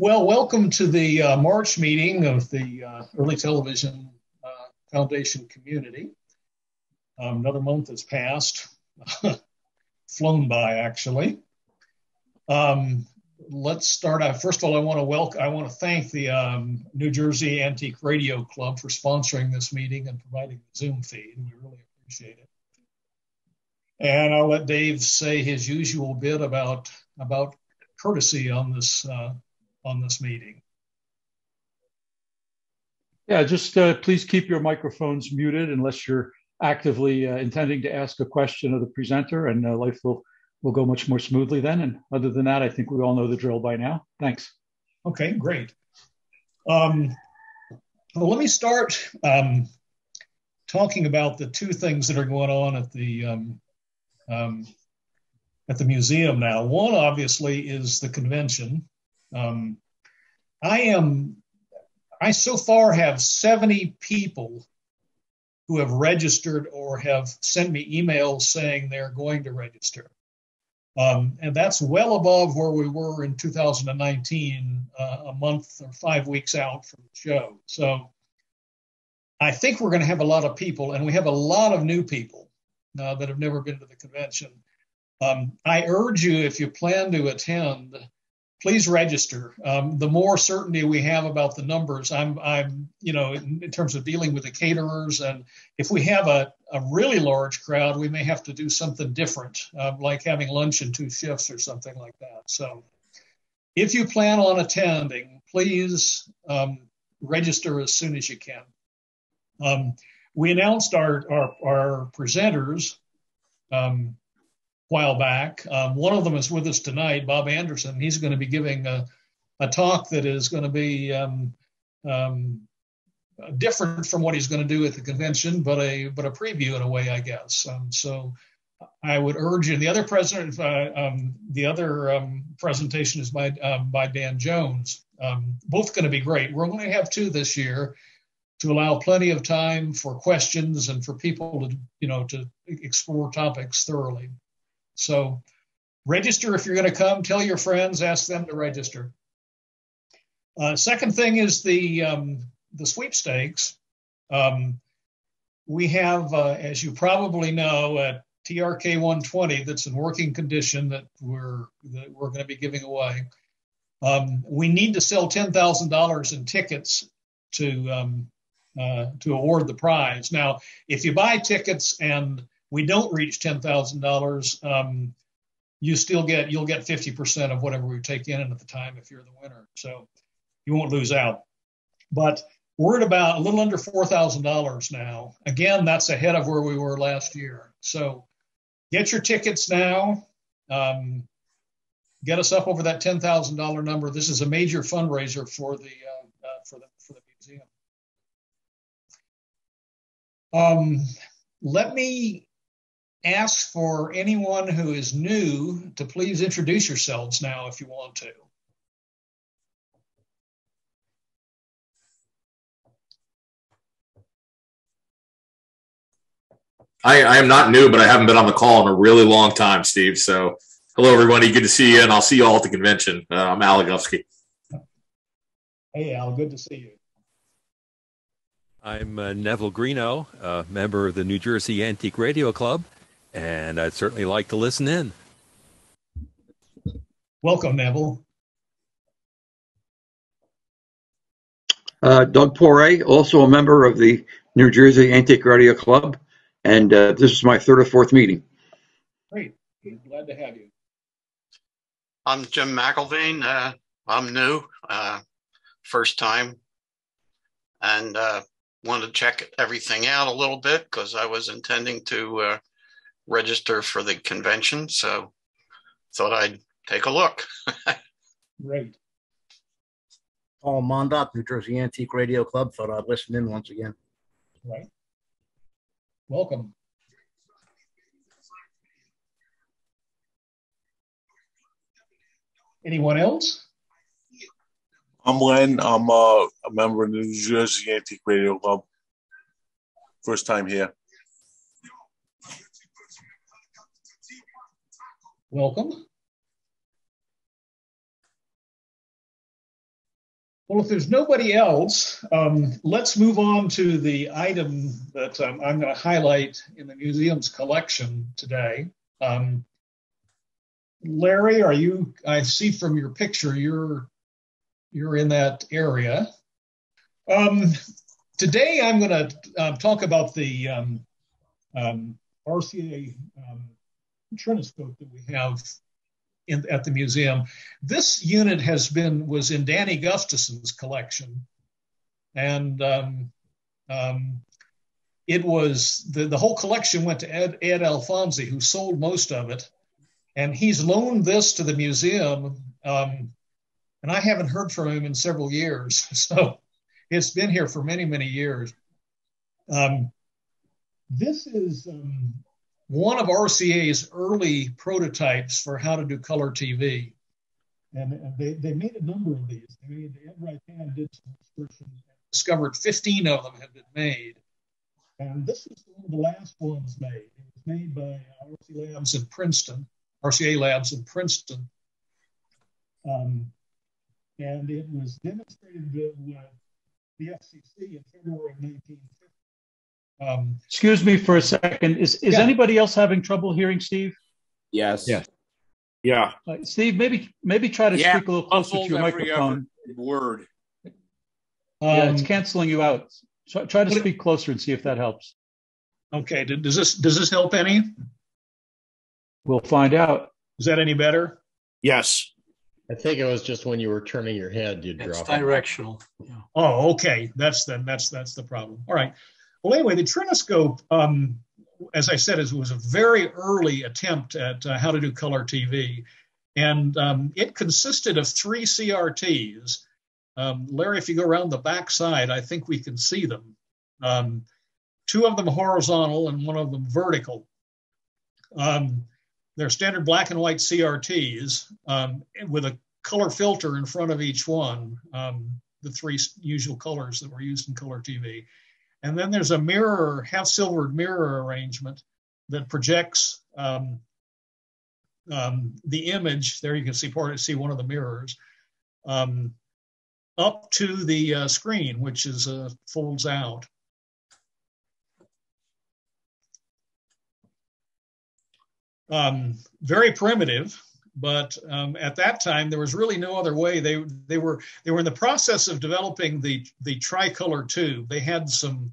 Well, welcome to the uh, March meeting of the uh, Early Television uh, Foundation community. Um, another month has passed, flown by actually. Um, let's start out. First of all, I want to welcome, I want to thank the um, New Jersey Antique Radio Club for sponsoring this meeting and providing the Zoom feed. We really appreciate it. And I'll let Dave say his usual bit about about courtesy on this uh, on this meeting. Yeah, just uh, please keep your microphones muted unless you're actively uh, intending to ask a question of the presenter, and uh, life will will go much more smoothly then. And other than that, I think we all know the drill by now. Thanks. Okay, great. Um, well, let me start um, talking about the two things that are going on at the um, um at the museum now. One, obviously, is the convention. Um, I am, I so far have 70 people who have registered or have sent me emails saying they're going to register. Um, and that's well above where we were in 2019, uh, a month or five weeks out from the show. So I think we're going to have a lot of people, and we have a lot of new people uh, that have never been to the convention. Um, I urge you, if you plan to attend, please register. Um, the more certainty we have about the numbers, I'm, I'm, you know, in, in, terms of dealing with the caterers, and if we have a, a really large crowd, we may have to do something different, uh, like having lunch in two shifts or something like that. So, if you plan on attending, please um, register as soon as you can. Um, we announced our our, our presenters. Um, while back. Um, one of them is with us tonight, Bob Anderson. He's going to be giving a, a talk that is going to be um, um, different from what he's going to do at the convention, but a but a preview in a way, I guess. Um, so I would urge you. And The other president, uh, um, the other um, presentation is by by Dan Jones. both going to be great. We're going to have two this year to allow plenty of time for questions and for people to you know to explore topics thoroughly. So register if you're going to come. Tell your friends, ask them to register. Uh, second thing is the um, the sweepstakes. Um, we have, uh, as you probably know, a TRK 120 that's in working condition that we're that we're going to be giving away. Um, we need to sell ten thousand dollars in tickets to um, uh, to award the prize. Now, if you buy tickets and we don't reach ten thousand um, dollars, you still get you'll get fifty percent of whatever we take in at the time if you're the winner. So you won't lose out. But we're at about a little under four thousand dollars now. Again, that's ahead of where we were last year. So get your tickets now. Um, get us up over that ten thousand dollar number. This is a major fundraiser for the uh, uh, for the for the museum. Um, let me ask for anyone who is new to please introduce yourselves now if you want to. I, I, am not new, but I haven't been on the call in a really long time, Steve. So, hello, everybody. Good to see you, and I'll see you all at the convention. Uh, I'm Al Legowski. Hey, Al. Good to see you. I'm uh, Neville Greeno, a member of the New Jersey Antique Radio Club, and I'd certainly like to listen in. Welcome, Neville. Uh, Doug Poray, also a member of the New Jersey Antique Radio Club, and uh, this is my third or fourth meeting. Great, glad to have you. I'm Jim McElvain. Uh, I'm new, uh, first time, and uh, wanted to check everything out a little bit because I was intending to uh, register for the convention. So thought I'd take a look. Great. Paul Mondop, New Jersey Antique Radio Club. Thought I'd listen in once again. Right. Welcome. Anyone else? I'm Len. I'm uh, a member of the New Jersey Antique Radio Club. First time here. Welcome. Well, if there's nobody else, um, let's move on to the item that um, I'm going to highlight in the museum's collection today. Um, Larry, are you? I see from your picture you're you're in that area. Um, today, I'm going to uh, talk about the um, um, RCA trinoscope that we have in, at the museum. This unit has been was in Danny Gustafson's collection, and um, um, it was the, the whole collection went to Ed, Ed Alfonsi, who sold most of it, and he's loaned this to the museum. Um, and I haven't heard from him in several years, so it's been here for many many years. Um, this is um, one of RCA's early prototypes for how to do color TV. And, and they, they made a number of these. They made, Ed Reitan did some research and discovered 15 of them had been made. And this is one of the last ones made. It was made by RCA Labs in Princeton, RCA Labs in Princeton. Um, and it was demonstrated with the FCC in February of 1950. Um, Excuse me for a second. Is is yeah. anybody else having trouble hearing Steve? Yes. Yes. Yeah. Uh, Steve, maybe maybe try to yeah, speak a little closer to your microphone. Word. Um, yeah, it's canceling you out. So try to speak closer and see if that helps. Okay. Does this does this help any? We'll find out. Is that any better? Yes. I think it was just when you were turning your head, you it's drop. directional. Yeah. Oh, okay. That's then that's that's the problem. All right. Well, anyway, the trinoscope, um, as I said, was a very early attempt at uh, how to do color TV. And um, it consisted of three CRTs. Um, Larry, if you go around the back side, I think we can see them. Um, two of them horizontal and one of them vertical. Um, they're standard black and white CRTs um, with a color filter in front of each one, the three usual colors that were used in color TV. And then there's a mirror, half silvered mirror arrangement that projects um, um, the image. There you can see part see one of the mirrors um, up to the uh, screen, which is uh, folds out. Um, very primitive, but um, at that time there was really no other way. They they were they were in the process of developing the the tricolor tube. They had some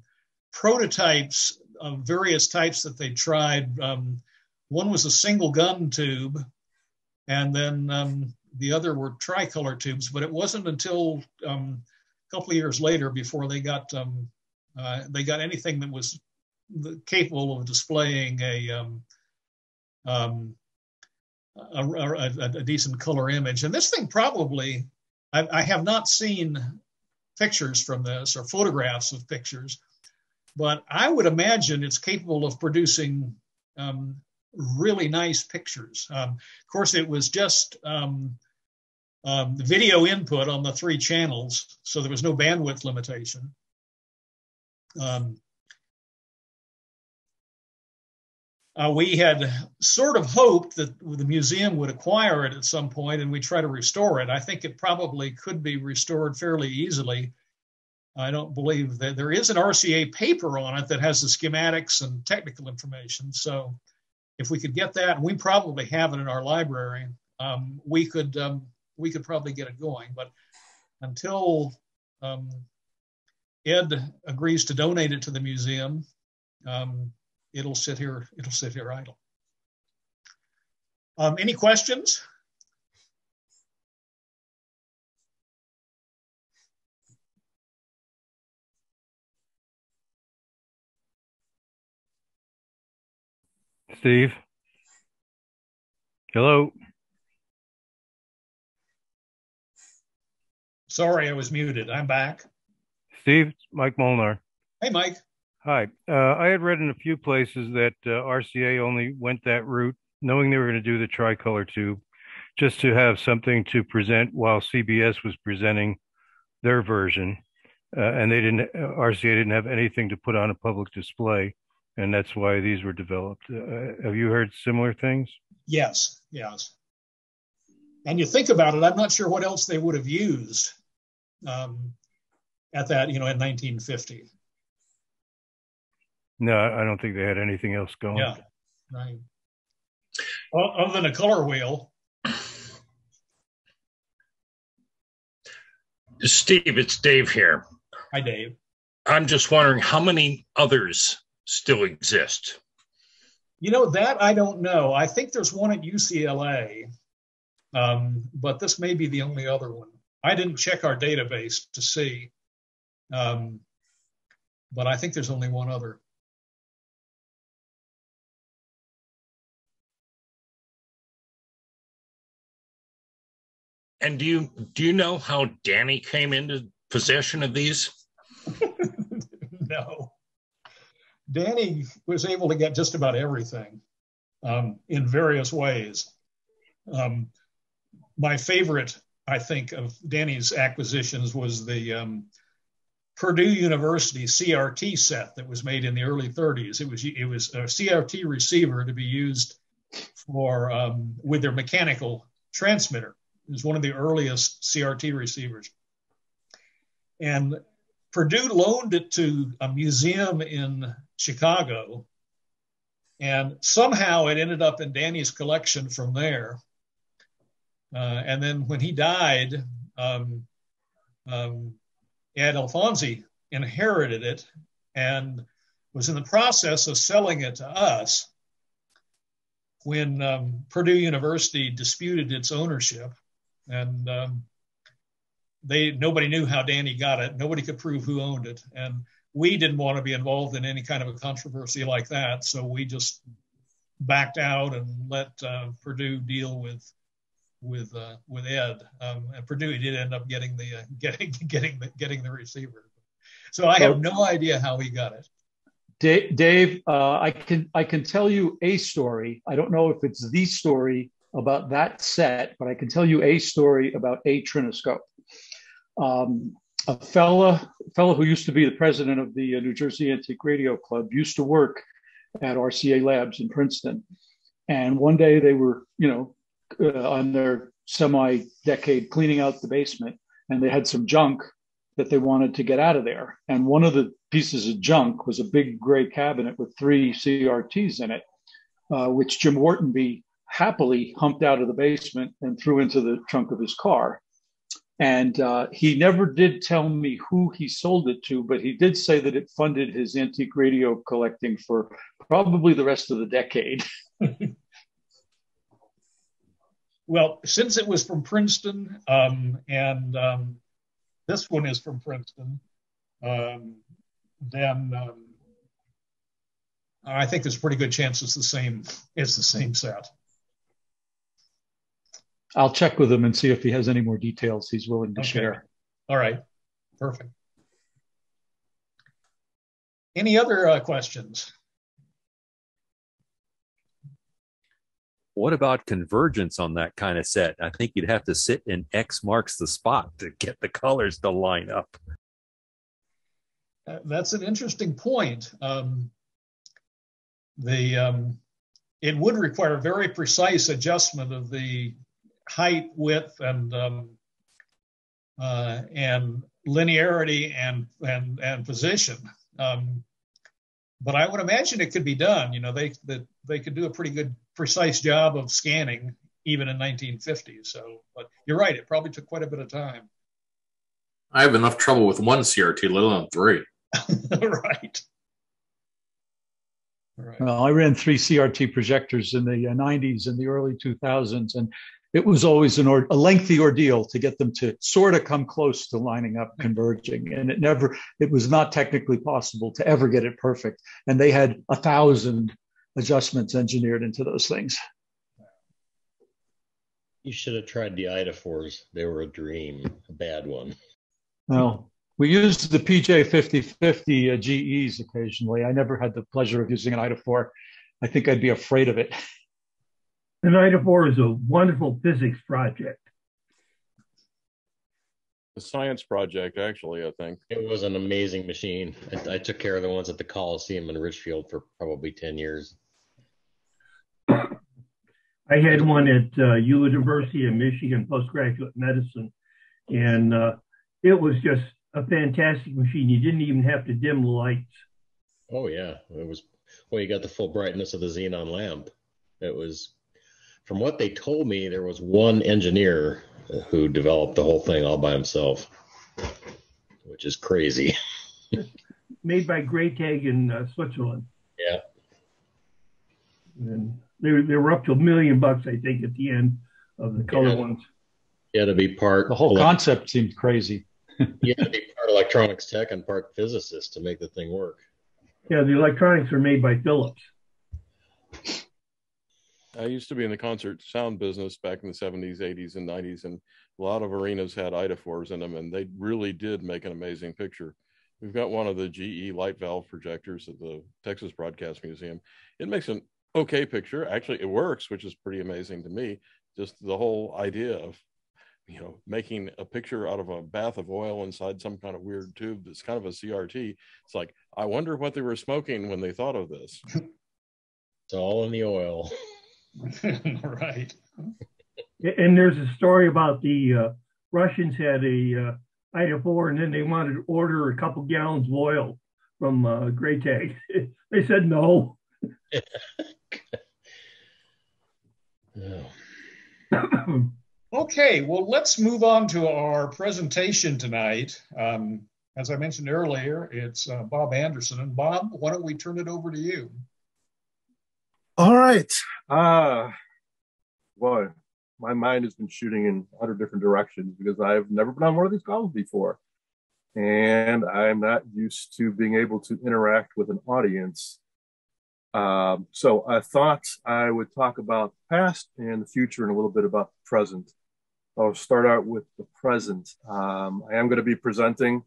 prototypes of various types that they tried. Um, one was a single gun tube, and then um, the other were tricolor tubes. But it wasn't until um, a couple of years later before they got um, uh, they got anything that was capable of displaying a um, a, a, a, decent color image. And this thing probably, I, I, have not seen pictures from this or photographs of pictures, but I would imagine it's capable of producing um, really nice pictures. Um, of course, it was just um, um video input on the three channels, so there was no bandwidth limitation. Um, Uh, we had sort of hoped that the museum would acquire it at some point and we try to restore it. I think it probably could be restored fairly easily. I don't believe that there is an RCA paper on it that has the schematics and technical information. So if we could get that, and we probably have it in our library, um, we could um, we could probably get it going. But until um, Ed agrees to donate it to the museum, um, it'll sit here, it'll sit here idle. Um, any questions? Steve? Hello? Sorry, I was muted. I'm back. Steve, Mike Molnar. Hey, Mike. Hi. Uh, I had read in a few places that uh, RCA only went that route, knowing they were going to do the tricolor tube, just to have something to present while CBS was presenting their version, uh, and they didn't. Uh, RCA didn't have anything to put on a public display, and that's why these were developed. Uh, have you heard similar things? Yes. Yes. And you think about it, I'm not sure what else they would have used. um, at that, you know, in 1950. No, I don't think they had anything else going. Yeah, right. Well, other than a color wheel. Steve, it's Dave here. Hi, Dave. I'm just wondering how many others still exist. You know that I don't know. I think there's one at UCLA, um, but this may be the only other one. I didn't check our database to see, um, but I think there's only one other. And do you do you know how Danny came into possession of these? no. Danny was able to get just about everything um, in various ways. Um, my favorite, I think, of Danny's acquisitions was the um, Purdue University CRT set that was made in the early 30s. It was it was a CRT receiver to be used for um, with their mechanical transmitter. Was one of the earliest CRT receivers, and Purdue loaned it to a museum in Chicago, and somehow it ended up in Danny's collection from there. Uh, and then when he died, um, um, Ed Alfonsi inherited it and was in the process of selling it to us when um, Purdue University disputed its ownership, and um, they nobody knew how Danny got it. Nobody could prove who owned it, and we didn't want to be involved in any kind of a controversy like that. So we just backed out and let uh, Purdue deal with with uh, with Ed. Um, and Purdue did end up getting the uh, getting getting the getting the receiver. So I have no idea how he got it. Dave, Dave uh, I can I can tell you a story. I don't know if it's the story about that set, but I can tell you a story about a trinoscope um, a fella, fellow who used to be the president of the uh, New Jersey Antique Radio Club used to work at RCA Labs in Princeton. And one day they were, you know, uh, on their semi decade cleaning out the basement and they had some junk that they wanted to get out of there. And one of the pieces of junk was a big gray cabinet with three CRTs in it, uh, which Jim Whartonby happily humped out of the basement and threw into the trunk of his car. And uh, he never did tell me who he sold it to, but he did say that it funded his antique radio collecting for probably the rest of the decade. well, since it was from Princeton, um, and um, this one is from Princeton, um, then um, I think there's pretty good chance it's the same. It's the same set. I'll check with him and see if he has any more details he's willing to okay. share. All right. Perfect. Any other uh, questions? What about convergence on that kind of set? I think you'd have to sit in X marks the spot to get the colors to line up. That's an interesting point. Um, the um, it would require very precise adjustment of the height, width, and um, uh, and linearity and and and position. Um, but I would imagine it could be done. You know, they that they could do a pretty good, precise job of scanning even in 1950. So, but you're right, it probably took quite a bit of time. I have enough trouble with one CRT, let alone three. right. Right. Well, I ran three CRT projectors in the 90s and the early 2000s, and it was always an or, a lengthy ordeal to get them to sort of come close to lining up converging and it never it was not technically possible to ever get it perfect and they had a thousand adjustments engineered into those things you should have tried the Eidophors. They were a dream, a bad one. Well, we used the PJ 5050 uh, GEs occasionally. I never had the pleasure of using an Eidophor. I think I'd be afraid of it. The Eidophor is a wonderful physics project. A science project, actually, I think. It was an amazing machine. I, I took care of the ones at the Coliseum in Richfield for probably 10 years. I had one at uh, University of Michigan postgraduate medicine, and uh, it was just a fantastic machine. You didn't even have to dim the lights. Oh yeah, it was. Well, you got the full brightness of the xenon lamp. It was, from what they told me, there was one engineer who developed the whole thing all by himself, which is crazy. Made by Gretag in uh, Switzerland. Yeah. And they, they were up to a million bucks, I think, at the end of the color Yeah. ones. You had to be part. The whole elec- concept seemed crazy. yeah, to be part electronics tech and part physicist to make the thing work. Yeah, the electronics are made by Philips. I used to be in the concert sound business back in the 70s, 80s, and 90s, and a lot of arenas had Eidophors in them, and they really did make an amazing picture. We've got one of the GE light valve projectors at the Texas Broadcast Museum. It makes an okay picture. Actually, it works, which is pretty amazing to me. Just the whole idea of, you know, making a picture out of a bath of oil inside some kind of weird tube that's kind of a CRT. It's like, I wonder what they were smoking when they thought of this. It's all in the oil. right. And there's a story about the uh, Russians had a uh, Eidophor and then they wanted to order a couple gallons of oil from uh, Gretag. they said no. Okay, well, let's move on to our presentation tonight. Um, as I mentioned earlier, it's uh, Bob Anderson. And Bob, why don't we turn it over to you? All right. Uh, boy, my mind has been shooting in 100 different directions because I've never been on one of these calls before. And I'm not used to being able to interact with an audience. Um, so I thought I would talk about the past and the future and a little bit about the present. I'll start out with the present. Um, I am going to be presenting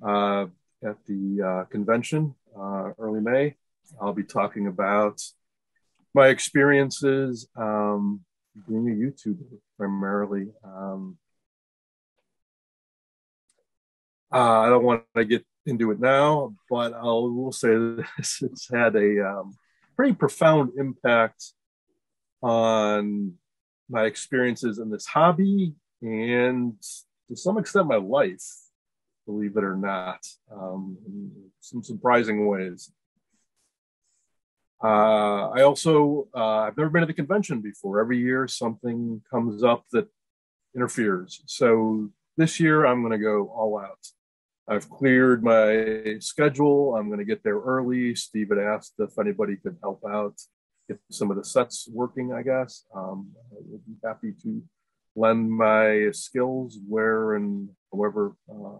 uh, at the uh, convention uh, early May. I'll be talking about my experiences um, being a YouTuber primarily. Um, uh, I don't want to get into it now, but I will say this: it's had a um, pretty profound impact on my experiences in this hobby and to some extent my life, believe it or not, um, in some surprising ways. Uh, I also, uh, I've never been to the convention before. Every year something comes up that interferes. So this year I'm going to go all out. I've cleared my schedule. I'm going to get there early. Steve had asked if anybody could help out, get some of the sets working, I guess. Um, I would be happy to lend my skills where and however uh,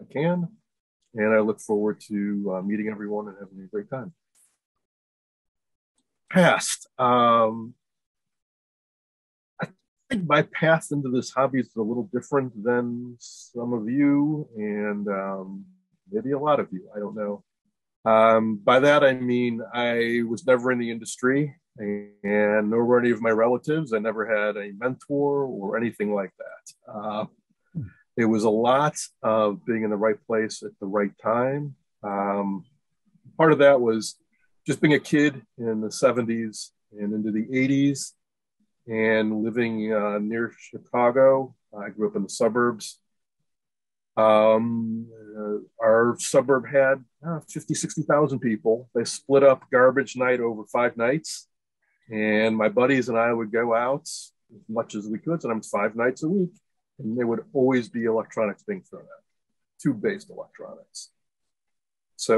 I can. And I look forward to uh, meeting everyone and having a great time. Past. Um, I think my path into this hobby is a little different than some of you and um, maybe a lot of you. I don't know. Um, by that, I mean I was never in the industry and nor were any of my relatives. I never had a mentor or anything like that. Uh, it was a lot of being in the right place at the right time. Um, part of that was just being a kid in the 70s and into the 80s and living uh, near Chicago. I grew up in the suburbs. Um, uh, our suburb had uh, 50, 60,000 people. They split up garbage night over five nights. And my buddies and I would go out as much as we could, sometimes five nights a week. And there would always be electronics being thrown out, tube based electronics. So,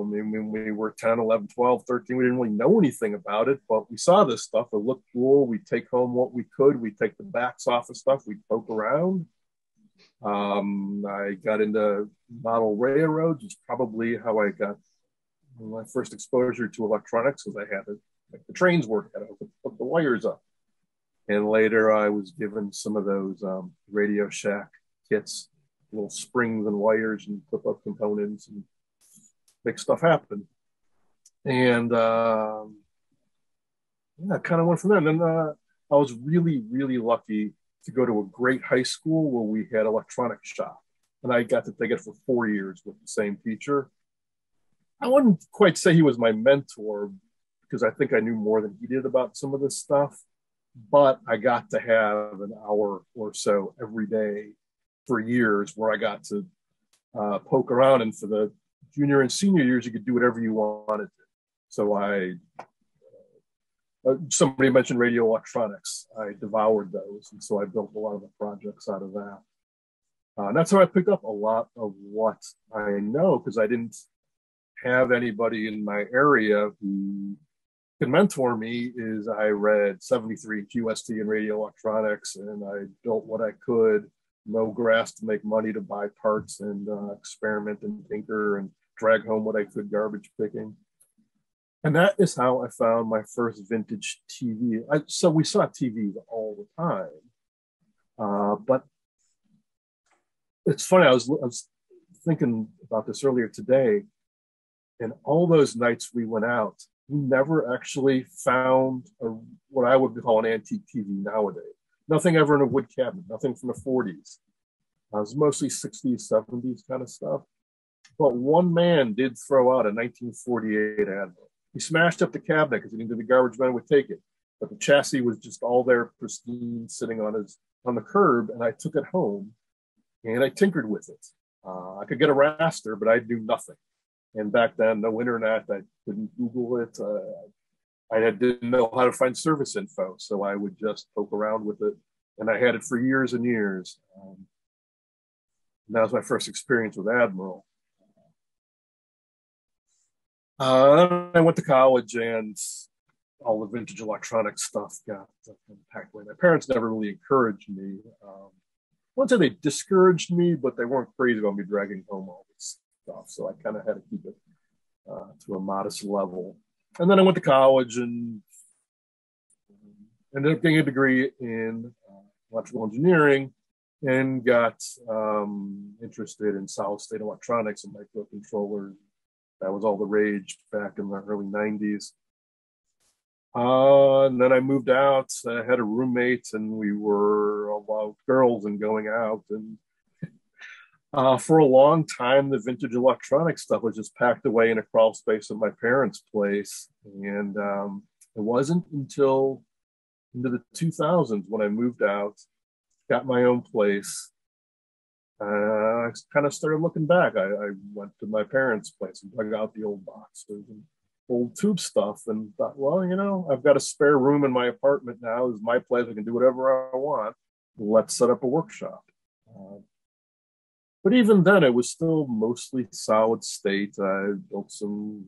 I mean, when we were 10, 11, 12, 13, we didn't really know anything about it, but we saw this stuff. It looked cool. We'd take home what we could. We'd take the backs off of stuff. We'd poke around. Um, I got into model railroads. It's probably how I got my first exposure to electronics because I had to make the trains work. I had to put the wires up. And later I was given some of those um, Radio Shack kits, little springs and wires and flip up components and make stuff happen. And um, yeah, kind of went from there. And then uh, I was really, really lucky to go to a great high school where we had electronics shop. And I got to take it for four years with the same teacher. I wouldn't quite say he was my mentor because I think I knew more than he did about some of this stuff. But I got to have an hour or so every day for years where I got to uh, poke around. And for the junior and senior years, you could do whatever you wanted to. So I, uh, somebody mentioned radio electronics. I devoured those. And so I built a lot of the projects out of that. Uh, and that's how I picked up a lot of what I know because I didn't have anybody in my area who could mentor me is I read 73 QST and radio electronics and I built what I could, mow grass to make money to buy parts and uh, experiment and tinker and drag home what I could garbage picking. And that is how I found my first vintage TV. I, so we saw TVs all the time. Uh, but it's funny, I was, I was thinking about this earlier today. And all those nights we went out, we never actually found a, what I would call an antique TV nowadays. Nothing ever in a wood cabinet, nothing from the 40s. Uh, it was mostly 60s, 70s kind of stuff. But one man did throw out a 1948 Admiral. He smashed up the cabinet because he knew the garbage man would take it. But the chassis was just all there, pristine, sitting on his on the curb. And I took it home, and I tinkered with it. Uh, I could get a raster, but I knew nothing. And back then, no internet. I couldn't Google it. Uh, I had, didn't know how to find service info, so I would just poke around with it. And I had it for years and years. Um, and that was my first experience with Admiral. Uh, I went to college and all the vintage electronic stuff got packed away. My parents never really encouraged me. Um, I wouldn't say they discouraged me, but they weren't crazy about me dragging home all this stuff. So I kind of had to keep it uh, to a modest level. And then I went to college and ended up getting a degree in uh, electrical engineering and got um, interested in solid state electronics and microcontrollers that was all the rage back in the early 90s. Uh, and then I moved out. I had a roommate, and we were about girls and going out. And uh, for a long time, the vintage electronic stuff was just packed away in a crawl space at my parents' place. And um, it wasn't until into the 2000s when I moved out, got my own place, uh, I kind of started looking back. I, I, went to my parents' place and dug out the old boxes and old tube stuff and thought, well, you know, I've got a spare room in my apartment now. It's my place. I can do whatever I want. Let's set up a workshop. Uh, but even then, it was still mostly solid state. I built some.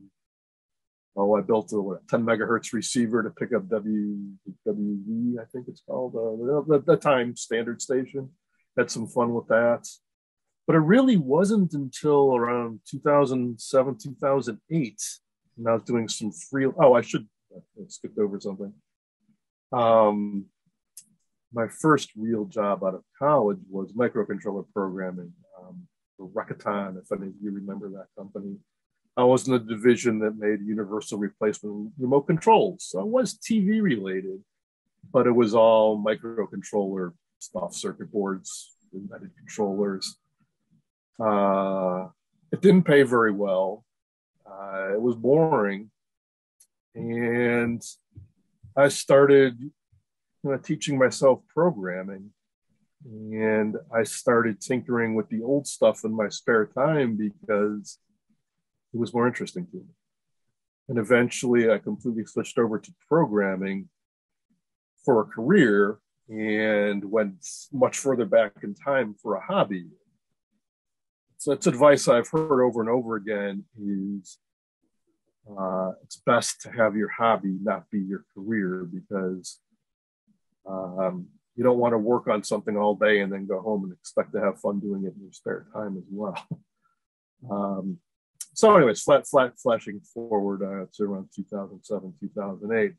Oh, I built a what, 10 megahertz receiver to pick up WWV, I think it's called, uh, the, the time standard station had some fun with that. But it really wasn't until around 2007, 2008, and I was doing some free. Oh, I should I skipped over something. Um, my first real job out of college was microcontroller programming um, for Recoton, if any of you remember that company. I was in the division that made universal replacement remote controls. So it was TV related, but it was all microcontroller stuff, circuit boards, embedded controllers. Uh, it didn't pay very well. Uh, it was boring. And I started you know, teaching myself programming. And I started tinkering with the old stuff in my spare time because it was more interesting to me. And eventually I completely switched over to programming for a career and went much further back in time for a hobby. So that's advice I've heard over and over again is uh, it's best to have your hobby not be your career because um, you don't want to work on something all day and then go home and expect to have fun doing it in your spare time as well. um, so anyways, flat, flat, flashing forward uh, to around 2007, 2008.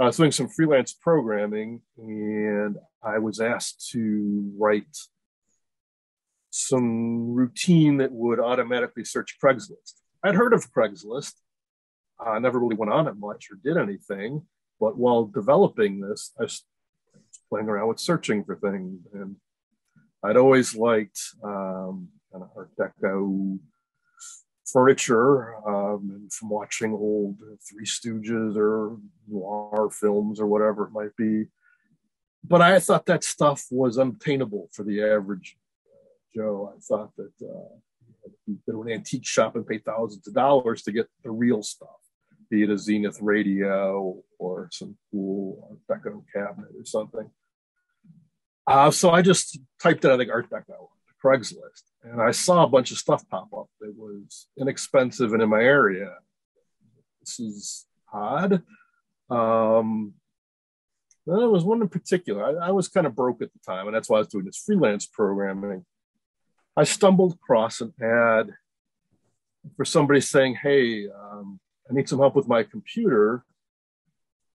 I was doing some freelance programming and I was asked to write some routine that would automatically search Craigslist. I'd heard of Craigslist. I never really went on it much or did anything. But while developing this, I was playing around with searching for things. And I'd always liked um, kind of Art Deco furniture um, and from watching old Three Stooges or noir films or whatever it might be. But I thought that stuff was unobtainable for the average Joe. I thought that uh, you go to an antique shop and pay thousands of dollars to get the real stuff, be it a Zenith radio or some cool Art Deco cabinet or something. Uh, so I just typed in, I think, Art Deco, on Craigslist, and I saw a bunch of stuff pop up that was inexpensive and in my area. This is odd. Um, then there was one in particular. I, I was kind of broke at the time, and that's why I was doing this freelance programming. I stumbled across an ad for somebody saying, "Hey, um, I need some help with my computer.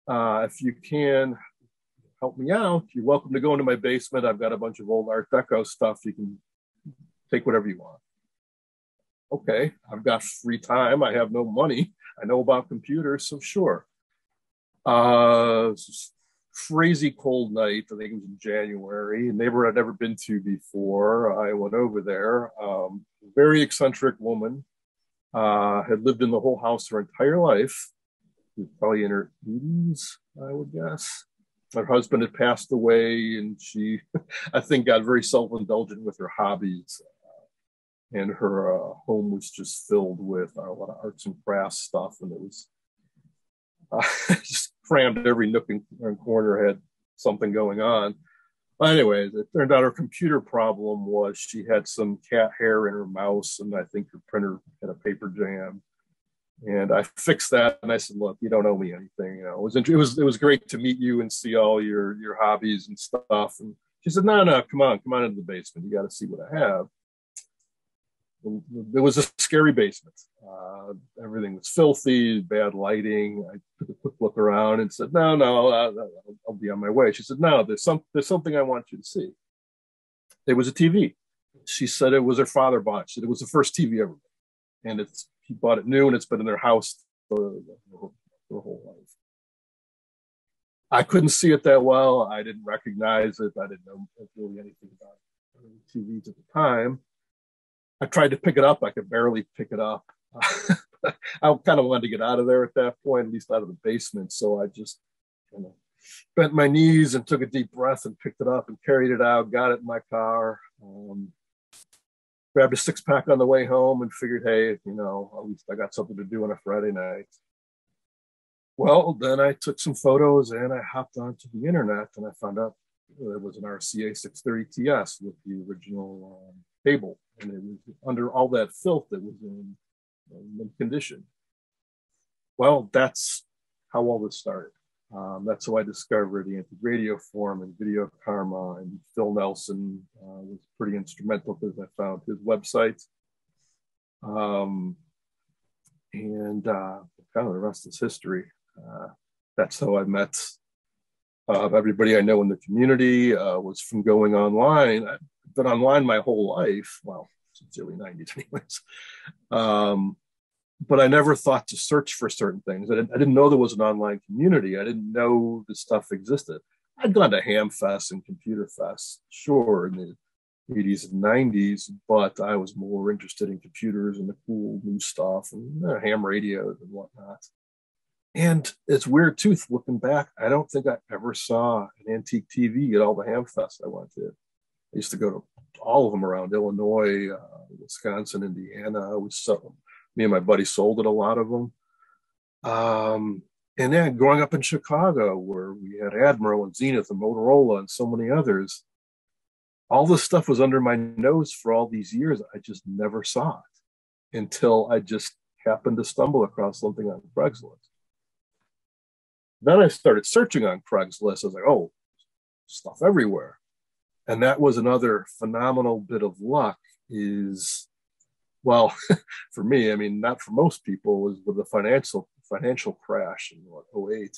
Uh, if you can help me out, you're welcome to go into my basement. I've got a bunch of old Art Deco stuff. You can take whatever you want." Okay, I've got free time. I have no money. I know about computers, so sure. Uh, crazy cold night. I think it was in January. A neighbor I'd never been to before. I went over there. Um, very eccentric woman. Uh, had lived in the whole house her entire life. She was probably in her 80s, I would guess. Her husband had passed away, and she, I think, got very self indulgent with her hobbies. And her uh, home was just filled with uh, a lot of arts and crafts stuff. And it was uh, just crammed every nook and corner had something going on. But anyways, it turned out her computer problem was she had some cat hair in her mouse, and I think her printer had a paper jam. And I fixed that, and I said, "Look, you don't owe me anything. You know, it was it was it was great to meet you and see all your your hobbies and stuff." And she said, "No, no, come on, come on into the basement. You got to see what I have." It was a scary basement. Uh, everything was filthy, bad lighting. I took a quick look around and said, "No, no, I'll, I'll be on my way." She said, "No, there's some there's something I want you to see." It was a TV. She said it was her father bought. It. She said it was the first TV ever, and it's he bought it new and it's been in their house for their whole life. I couldn't see it that well. I didn't recognize it. I didn't know really anything about TVs at the time. I tried to pick it up. I could barely pick it up. I kind of wanted to get out of there at that point, at least out of the basement. So I just kind of bent my knees and took a deep breath and picked it up and carried it out, got it in my car, um, grabbed a six pack on the way home and figured, hey, you know, at least I got something to do on a Friday night. Well, then I took some photos and I hopped onto the internet and I found out there was an RCA 630TS with the original um, cable and it was under all that filth that was in, in condition. Well, that's how all this started. Um, that's how I discovered the anti radio forum and video karma. And Phil Nelson uh, was pretty instrumental because I found his website. Um, and uh, kind of the rest is history. Uh, that's how I met uh, everybody I know in the community. Uh, was from going online been online my whole life. Well, since the early 90s, anyways. Um, but I never thought to search for certain things. I didn't, I didn't know there was an online community. I didn't know this stuff existed. I'd gone to Ham Fest and Computer Fest, sure, in the 80s and 90s, but I was more interested in computers and the cool new stuff and uh, ham radios and whatnot. And it's weird too, looking back, I don't think I ever saw an antique TV at all the ham fest I went to. I used to go to all of them around Illinois, uh, Wisconsin, Indiana. I was so, me and my buddy sold at a lot of them. Um, and then growing up in Chicago, where we had Admiral and Zenith and Motorola and so many others, all this stuff was under my nose for all these years. I just never saw it until I just happened to stumble across something on Craigslist. Then I started searching on Craigslist. I was like, oh, stuff everywhere and that was another phenomenal bit of luck is well for me i mean not for most people was with the financial financial crash in what 08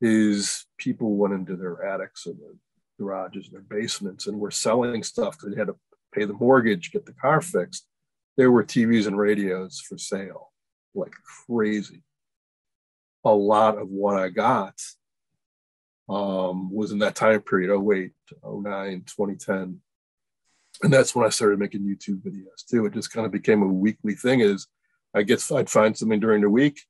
is people went into their attics and their garages and their basements and were selling stuff because they had to pay the mortgage get the car fixed. There were tvs and radios for sale like crazy. A lot of what i got um, was in that time period 08, 09, 2010. And that's when I started making YouTube videos too. It just kind of became a weekly thing is I get, I'd find something during the week.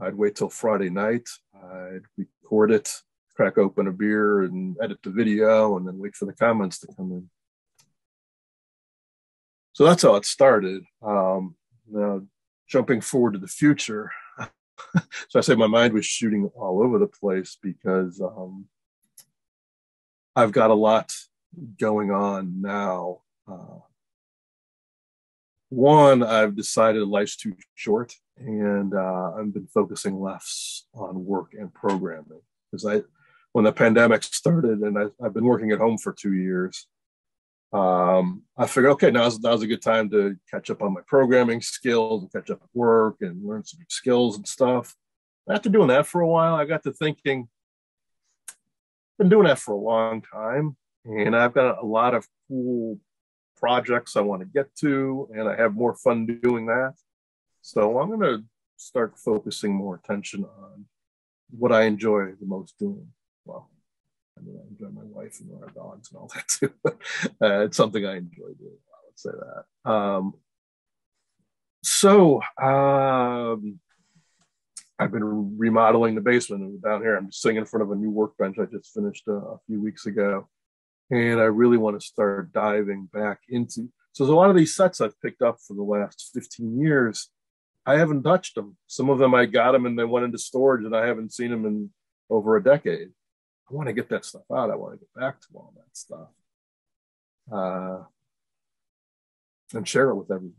I'd wait till Friday night. I'd record it, crack open a beer and edit the video and then wait for the comments to come in. so that's how it started. Um, now, jumping forward to the future, so I say my mind was shooting all over the place because um, I've got a lot going on now. Uh, one, I've decided life's too short, and uh, I've been focusing less on work and programming because I, when the pandemic started, and I, have been working at home for two years, um, I figured, okay, now's now's a good time to catch up on my programming skills and catch up at work and learn some skills and stuff. After doing that for a while, I got to thinking, been doing that for a long time, and I've got a lot of cool projects I want to get to, and I have more fun doing that. So I'm going to start focusing more attention on what I enjoy the most doing. Well, I mean, I enjoy my wife and our dogs and all that too. uh, it's something I enjoy doing. I would say that. Um, so um, I've been remodeling the basement down here. I'm sitting in front of a new workbench I just finished uh, a few weeks ago and I really want to start diving back into. So there's a lot of these sets I've picked up for the last 15 years. I haven't touched them. Some of them I got them and they went into storage, and I haven't seen them in over a decade. I want to get that stuff out. I want to get back to all that stuff uh, and share it with everyone.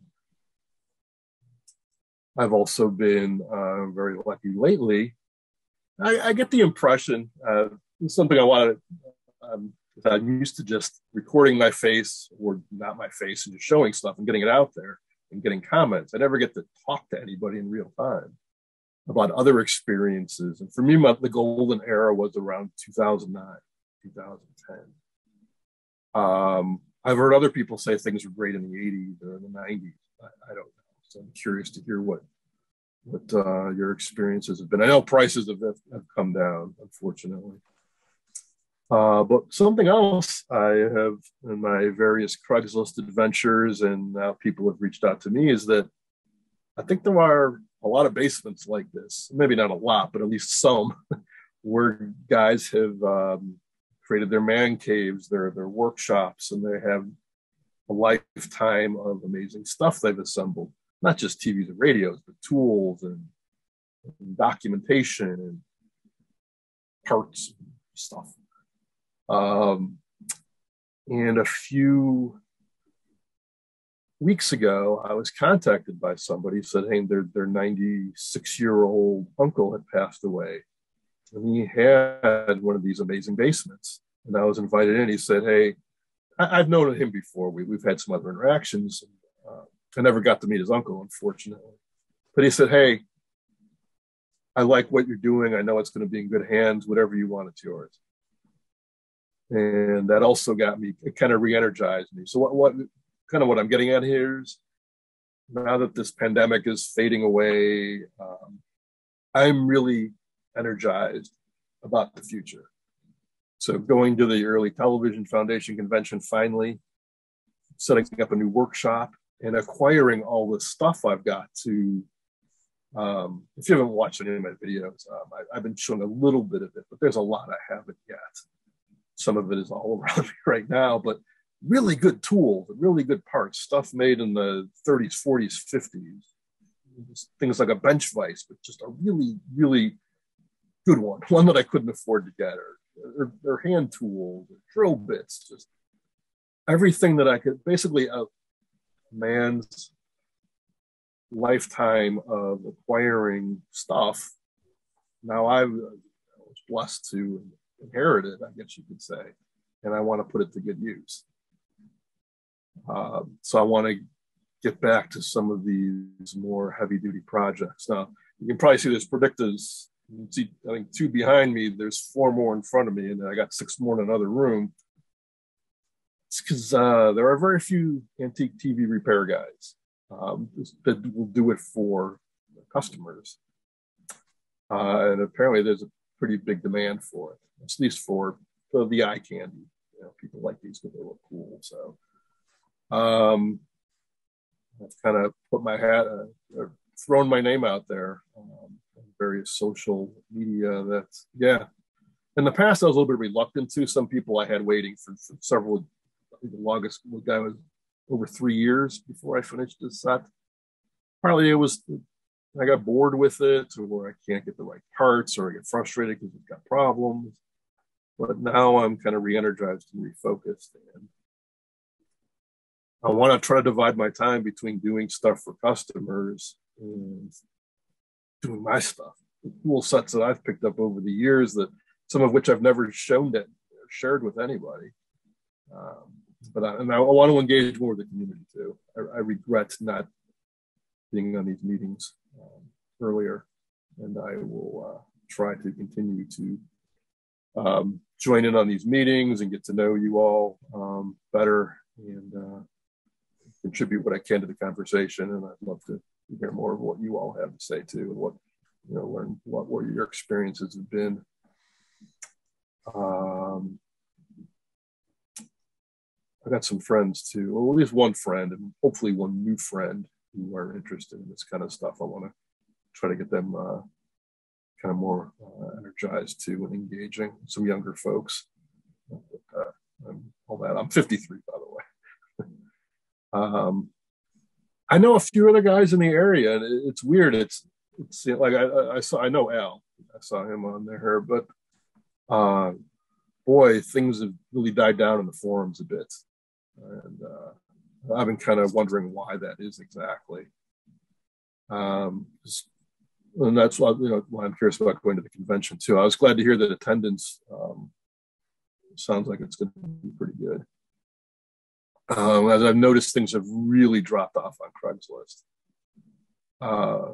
I've also been uh, very lucky lately. I, I, get the impression uh, something I want to um, I'm used to just recording my face or not my face and just showing stuff and getting it out there and getting comments. I never get to talk to anybody in real time about other experiences. And for me, my, the golden era was around 2009, 2010. Um, I've heard other people say things were great in the 80s or the 90s. I, I don't know. So I'm curious to hear what what uh, your experiences have been. I know prices have, have come down, unfortunately. Uh, but something else I have in my various Craigslist adventures, and now people have reached out to me, is that I think there are a lot of basements like this. Maybe not a lot, but at least some, where guys have um, created their man caves, their their workshops, and they have a lifetime of amazing stuff they've assembled. Not just TVs and radios, but tools and, and documentation and parts and stuff. Um, and a few weeks ago, I was contacted by somebody who said, Hey, their, their 96 year old uncle had passed away. And he had one of these amazing basements. And I was invited in. He said, Hey, I, have known him before. We, we've had some other interactions. Uh, I never got to meet his uncle, unfortunately. But he said, Hey, I like what you're doing. I know it's going to be in good hands. Whatever you want, it's yours and that also got me kind of re-energized me so what, what kind of what i'm getting at here is now that this pandemic is fading away um, i'm really energized about the future. So going to the early television foundation convention finally setting up a new workshop and acquiring all the stuff i've got to um, if you haven't watched any of my videos um, I, i've been showing a little bit of it but there's a lot i haven't yet. Some of it is all around me right now, but really good tools, really good parts, stuff made in the 30s, 40s, 50s. Things like a bench vise, but just a really, really good one, one that I couldn't afford to get, or, or, or hand tools, or drill bits, just everything that I could basically a man's lifetime of acquiring stuff. Now I was blessed to inherit it, I guess you could say, and I want to put it to good use. Uh, so I want to get back to some of these more heavy duty projects. Now, you can probably see there's Predictas. See, I think, two behind me. There's four more in front of me, and I got six more in another room. It's because uh, there are very few antique TV repair guys um, that will do it for customers. Uh, and apparently, there's a pretty big demand for it at least for, for the eye candy. You know, people like these because they look cool. So um, I've kind of put my hat, uh, thrown my name out there um, various social media. That yeah. In the past, I was a little bit reluctant to. Some people I had waiting for, for several. The longest guy was over three years before I finished the set. Partly it was I got bored with it, or I can't get the right parts, or I get frustrated because it's got problems. But now I'm kind of re-energized and refocused, and I want to try to divide my time between doing stuff for customers and doing my stuff. The cool sets that I've picked up over the years that some of which I've never shown that shared with anybody. Um, but I, and I want to engage more with the community too. I, I regret not being on these meetings um, earlier, and I will uh, try to continue to um, join in on these meetings and get to know you all um, better and uh, contribute what I can to the conversation. And I'd love to hear more of what you all have to say too, and what you know, learn what what your experiences have been. Um, I got some friends too, or at least one friend, and hopefully one new friend who are interested in this kind of stuff. I want to try to get them uh, kind of more uh, energized too and engaging. Some younger folks. Uh, all that. I'm 53, by the way. Um, I know a few other guys in the area, and it's weird. It's it's like I, I saw I know Al. I saw him on there, but uh, boy, things have really died down in the forums a bit, and uh, I've been kind of wondering why that is exactly. Um, and that's why you know why I'm curious about going to the convention too. I was glad to hear that attendance um, sounds like it's going to be pretty good. Um, as I've noticed, things have really dropped off on Craigslist. Uh,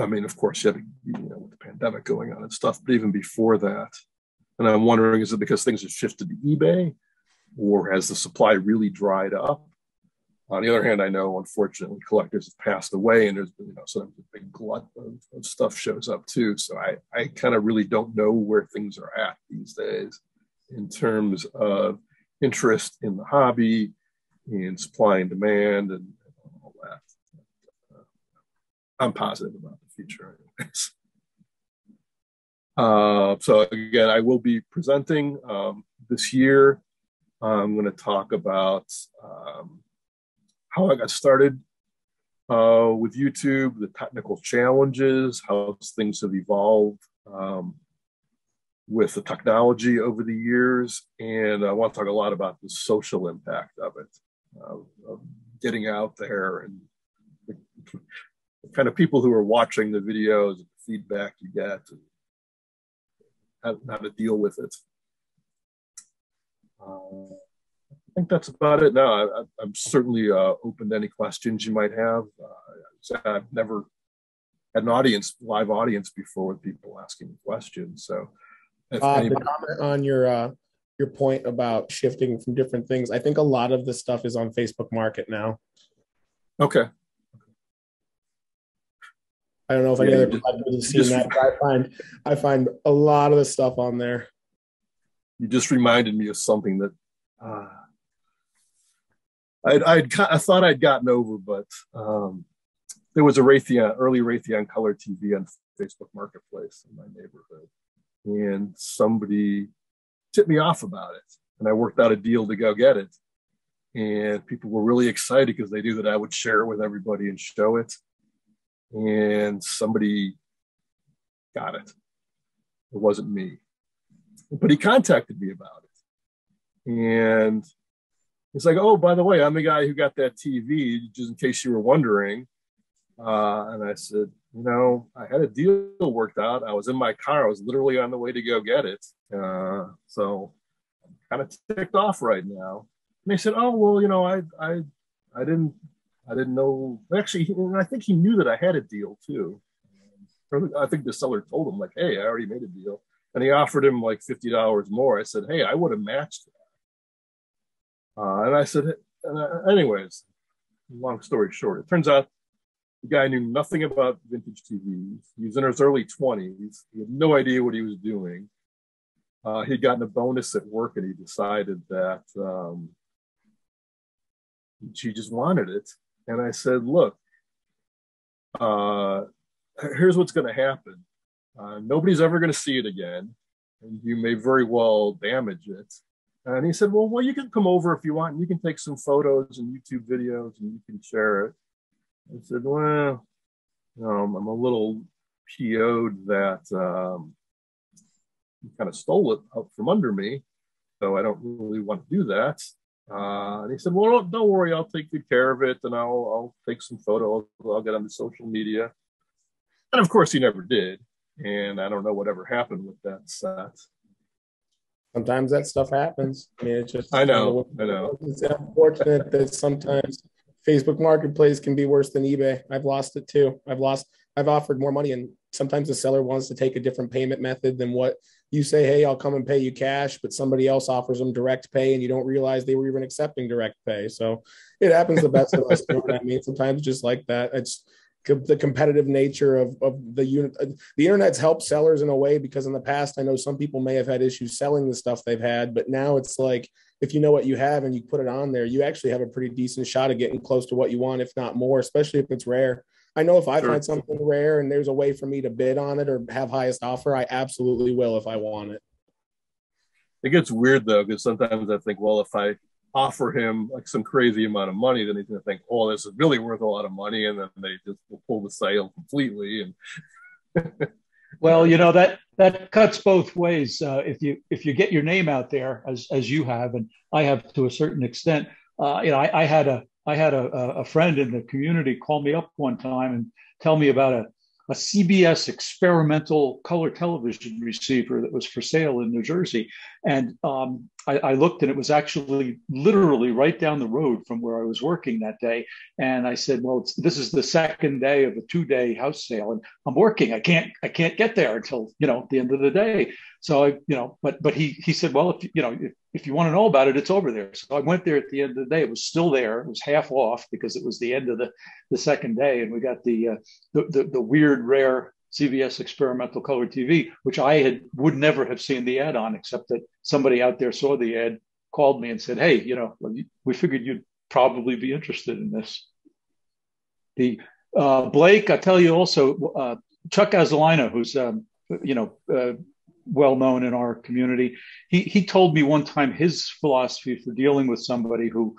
I mean, of course, you have you know with the pandemic going on and stuff, but even before that, and I'm wondering, is it because things have shifted to eBay, or has the supply really dried up? On the other hand, I know unfortunately collectors have passed away, and there's you know sort of a big glut of, of stuff shows up too. So I I kind of really don't know where things are at these days in terms of interest in the hobby and supply and demand and, all that. Uh, I'm positive about the future, anyways. Uh, so again, I will be presenting um, this year. I'm going to talk about um, how I got started uh, with YouTube, the technical challenges, how things have evolved, um, with the technology over the years. And I want to talk a lot about the social impact of it, uh, of getting out there and the, the, kind of people who are watching the videos, the feedback you get, and how, how to deal with it. Uh, I think that's about it now. I, am certainly uh, open to any questions you might have. Uh, I've never had an audience, live audience before with people asking questions. So uh, anybody- comment on your uh, your point about shifting from different things. I think a lot of the stuff is on Facebook Market now. Okay. I don't know if any yeah, other people have seen that, but I find I find a lot of the stuff on there. You just reminded me of something that uh, I'd, I'd I thought I'd gotten over, but um, there was a Raytheon early Raytheon color TV on Facebook Marketplace in my neighborhood, and somebody tipped me off about it. And I worked out a deal to go get it. And people were really excited because they knew that I would share it with everybody and show it. And somebody got it. It wasn't me. But he contacted me about it. And he's like, oh, by the way, I'm the guy who got that TV, just in case you were wondering. Uh, and I said, you know, I had a deal worked out. I was in my car. I was literally on the way to go get it. Uh, so I'm kind of ticked off right now. And they said, oh, well, you know, I, I, I didn't, I didn't know. Actually, I think he knew that I had a deal too. I think the seller told him like, hey, I already made a deal. And he offered him like $50 more. I said, hey, I would have matched that. Uh, and I said, anyways, long story short, it turns out guy knew nothing about vintage TVs. He was in his early 20s. He had no idea what he was doing. Uh, he'd gotten a bonus at work and he decided that um, she just wanted it. And I said, Look, uh, here's what's going to happen uh, nobody's ever going to see it again. And you may very well damage it. And he said, well, well, you can come over if you want, and you can take some photos and YouTube videos, and you can share it. I said, well, um, I'm a little PO'd that um, you kind of stole it out from under me, so I don't really want to do that. Uh, and he said, well, don't, don't worry, I'll take good care of it, and I'll I'll take some photos. I'll get on the social media. And of course, he never did. And I don't know whatever happened with that set. Sometimes that stuff happens. I mean, it's just I know, I know. It's unfortunate that sometimes Facebook Marketplace can be worse than eBay. I've lost it too. I've lost. I've offered more money, and sometimes the seller wants to take a different payment method than what you say. Hey, I'll come and pay you cash, but somebody else offers them direct pay, and you don't realize they were even accepting direct pay. So it happens the best of us. You know what I mean? Sometimes just like that. It's the competitive nature of, of the unit. Uh, the internet's helped sellers in a way because in the past, I know some people may have had issues selling the stuff they've had, but now it's like if you know what you have and you put it on there, you actually have a pretty decent shot of getting close to what you want, if not more, especially if it's rare. I know if I sure. find something rare and there's a way for me to bid on it or have highest offer, I absolutely will if I want it. It gets weird though, because sometimes I think, well, if I offer him like some crazy amount of money, then he's going to think, "Oh, this is really worth a lot of money," and then they just will pull the sale completely. And well, you know that that cuts both ways. Uh, if you if you get your name out there as as you have, and I have to a certain extent, uh, you know, I, I, had a I had a, a friend in the community call me up one time and tell me about a a CBS experimental color television receiver that was for sale in New Jersey. And um, I, I, looked and it was actually literally right down the road from where I was working that day. And I said, well, this is the second day of a two day house sale and I'm working. I can't, I can't get there until, you know, the end of the day. So I, you know, but, but he, he said, well, if you know, if, if you want to know about it, it's over there. So I went there at the end of the day. It was still there. It was half off because it was the end of the, the second day. And we got the, uh, the, the, the weird, rare CBS experimental color TV, which I had would never have seen the ad on, except that somebody out there saw the ad, called me and said, "Hey, you know, we figured you'd probably be interested in this." The uh, Blake, I tell you also, uh, Chuck Azzolina, who's um, you know uh, well known in our community, he he told me one time his philosophy for dealing with somebody who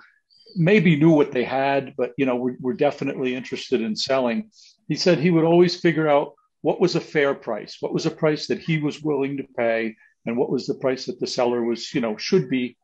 maybe knew what they had, but you know were, were definitely interested in selling. He said he would always figure out what was a fair price, what was a price that he was willing to pay, and what was the price that the seller was, you know, should be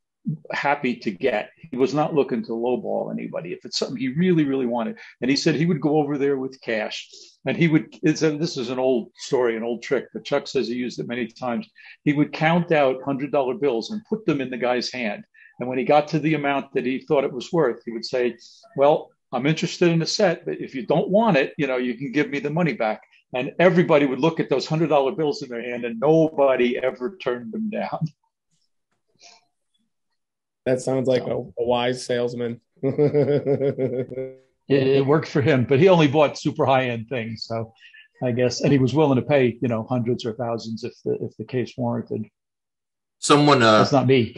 happy to get. He was not looking to lowball anybody. If it's something he really, really wanted, and he said he would go over there with cash, and he would. It's a, this is an old story, an old trick, but Chuck says he used it many times. He would count out hundred dollar bills and put them in the guy's hand, and when he got to the amount that he thought it was worth, he would say, "Well." I'm interested in the set, but if you don't want it, you know, you can give me the money back and everybody would look at those hundred dollar bills in their hand, and nobody ever turned them down. That sounds like a, a wise salesman. it, it, worked for him, but he only bought super high end things, so I guess, and he was willing to pay, you know, hundreds or thousands if the if the case warranted. Someone, uh, that's not me.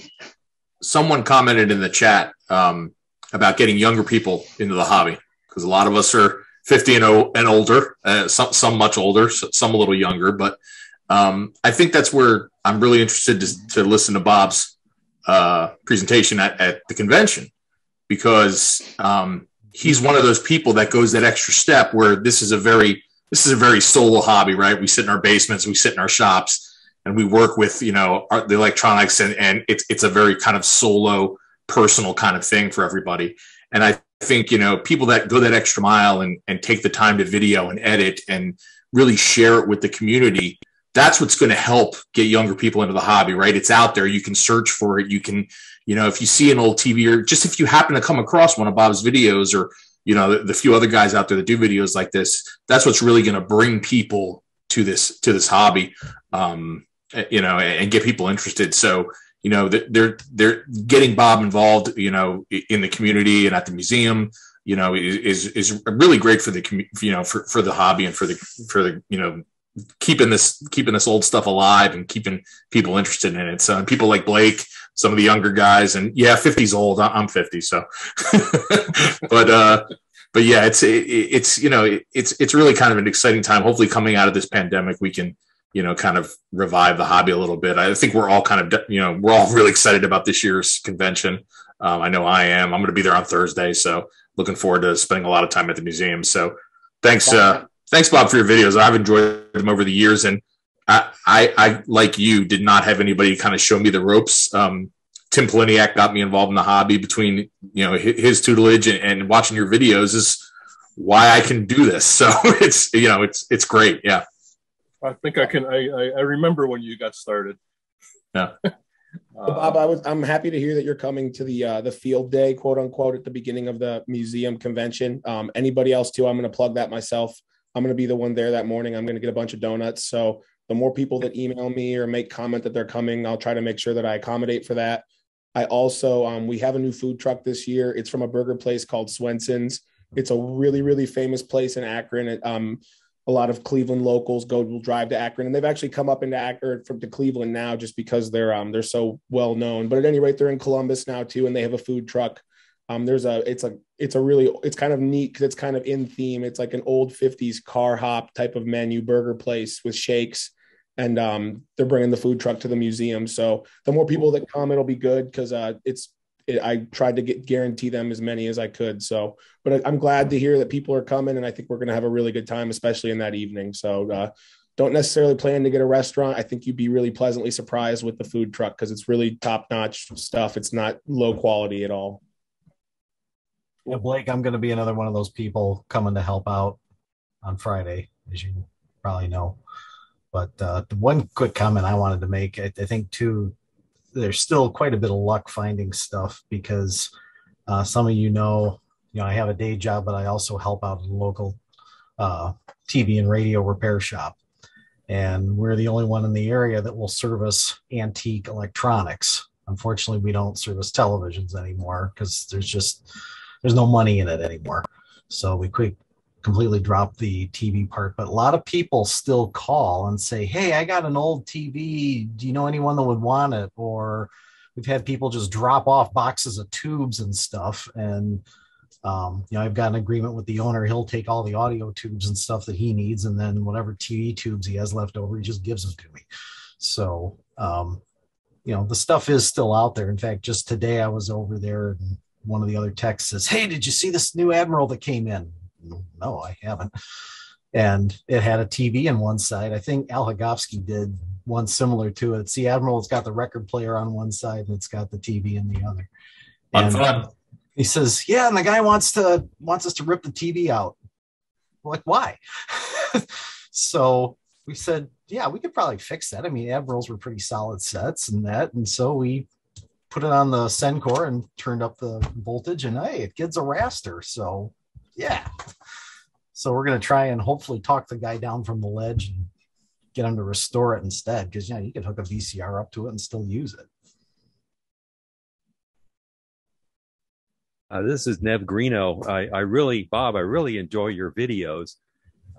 Someone commented in the chat um, about getting younger people into the hobby because a lot of us are 50 and, o- and older, uh, some, some much older, some a little younger. But um, I think that's where I'm really interested to, to listen to Bob's uh, presentation at, at, the convention because um, he's one of those people that goes that extra step where this is a very this is a very solo hobby, right? We sit in our basements, we sit in our shops, and we work with you know our, the electronics, and, and it's it's a very kind of solo, personal kind of thing for everybody. And I think, you know, people that go that extra mile and, and take the time to video and edit and really share it with the community, that's what's going to help get younger people into the hobby, right? It's out there. You can search for it. You can, you know, if you see an old TV or just if you happen to come across one of Bob's videos or, you know, the, the few other guys out there that do videos like this, that's what's really going to bring people to this, to this hobby, um, you know, and, and get people interested. So, you know they're they're getting Bob involved, you know, in the community and at the museum, you know, is is really great for the you know for for the hobby and for the for the you know keeping this keeping this old stuff alive and keeping people interested in it. So people like Blake, some of the younger guys, and yeah, 50's old. I'm 50, so but uh but yeah, it's it's you know it's it's really kind of an exciting time. Hopefully, coming out of this pandemic, we can you know, kind of revive the hobby a little bit. I think we're all kind of, you know, we're all really excited about this year's convention. Um, I know I am. I'm going to be there on Thursday, so looking forward to spending a lot of time at the museum. So, thanks, uh, thanks, Bob, for your videos. I've enjoyed them over the years, and I, I, I like you, did not have anybody kind of show me the ropes. Um, Tim Poliniak got me involved in the hobby between you know his tutelage and, and watching your videos is why I can do this. So it's you know it's it's great. Yeah. I think I can. I, I, I remember when you got started. Yeah. Bob, I was I'm happy to hear that you're coming to the uh, the field day, quote unquote, at the beginning of the museum convention. Um, anybody else too? I'm going to plug that myself. I'm going to be the one there that morning. I'm going to get a bunch of donuts. So the more people that email me or make comment that they're coming, I'll try to make sure that I accommodate for that. I also um, we have a new food truck this year. It's from a burger place called Swenson's. It's a really really famous place in Akron. It, um, a lot of Cleveland locals go will drive to Akron, and they've actually come up into Akron from to Cleveland now just because they're um they're so well known. But at any rate, they're in Columbus now too, and they have a food truck. Um, there's a it's a it's a really it's kind of neat because it's kind of in theme. It's like an old '50s car hop type of menu burger place with shakes, and um, they're bringing the food truck to the museum. So the more people that come, it'll be good because uh, it's it, I tried to get guarantee them as many as I could. So, but I'm glad to hear that people are coming, and I think we're going to have a really good time, especially in that evening. So, uh, don't necessarily plan to get a restaurant. I think you'd be really pleasantly surprised with the food truck because it's really top notch stuff. It's not low quality at all. Yeah, Blake, I'm going to be another one of those people coming to help out on Friday, as you probably know. But uh, one quick comment I wanted to make, I, I think too, there's still quite a bit of luck finding stuff because uh, some of you know, you know, I have a day job, but I also help out in a local uh, TV and radio repair shop. And we're the only one in the area that will service antique electronics. Unfortunately, we don't service televisions anymore because there's just there's no money in it anymore. So we quick completely dropped the TV part, but a lot of people still call and say, Hey, I got an old TV. Do you know anyone that would want it? Or we've had people just drop off boxes of tubes and stuff. And, um, you know, I've got an agreement with the owner. He'll take all the audio tubes and stuff that he needs. And then whatever TV tubes he has left over, he just gives them to me. So, um, you know, the stuff is still out there. In fact, just today I was over there and one of the other texts says, Hey, did you see this new Admiral that came in? no, I haven't. And it had a TV on one side. I think Al Hagovsky did one similar to it. See, Admiral, it's got the record player on one side and it's got the TV in the other. And fun. he says, "Yeah," and the guy wants to wants us to rip the TV out. We're like, why? so we said, yeah, we could probably fix that. I mean, Admirals were pretty solid sets and that, and so we put it on the Sencore and turned up the voltage, and hey, it gets a raster. So yeah. So we're gonna try and hopefully talk the guy down from the ledge and get him to restore it instead. Because yeah, you could hook a VCR up to it and still use it. Uh, this is Nev Greeno. I, I really, Bob, I really enjoy your videos.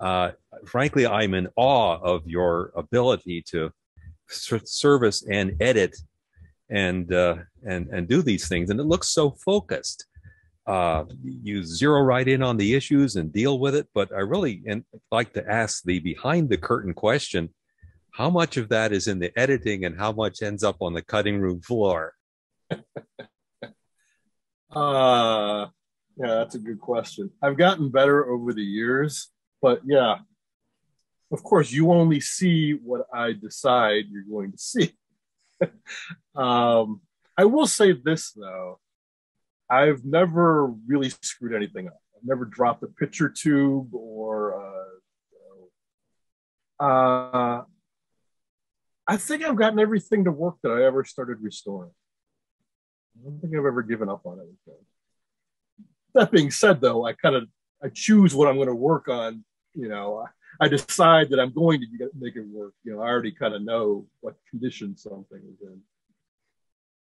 Uh, frankly, I'm in awe of your ability to service and edit and uh, and and do these things, and it looks so focused uh, you zero right in on the issues and deal with it. But I really and like to ask the behind the curtain question: How much of that is in the editing, and how much ends up on the cutting room floor? Uh, yeah, that's a good question. I've gotten better over the years, but yeah, of course, you only see what I decide you're going to see. um, I will say this though I've never really screwed anything up. I've never dropped a picture tube or. Uh, uh, I think I've gotten everything to work that I ever started restoring. I don't think I've ever given up on anything. That being said, though, I kind of I choose what I'm going to work on. You know, I, decide that I'm going to make it work. You know, I already kind of know what condition something is in.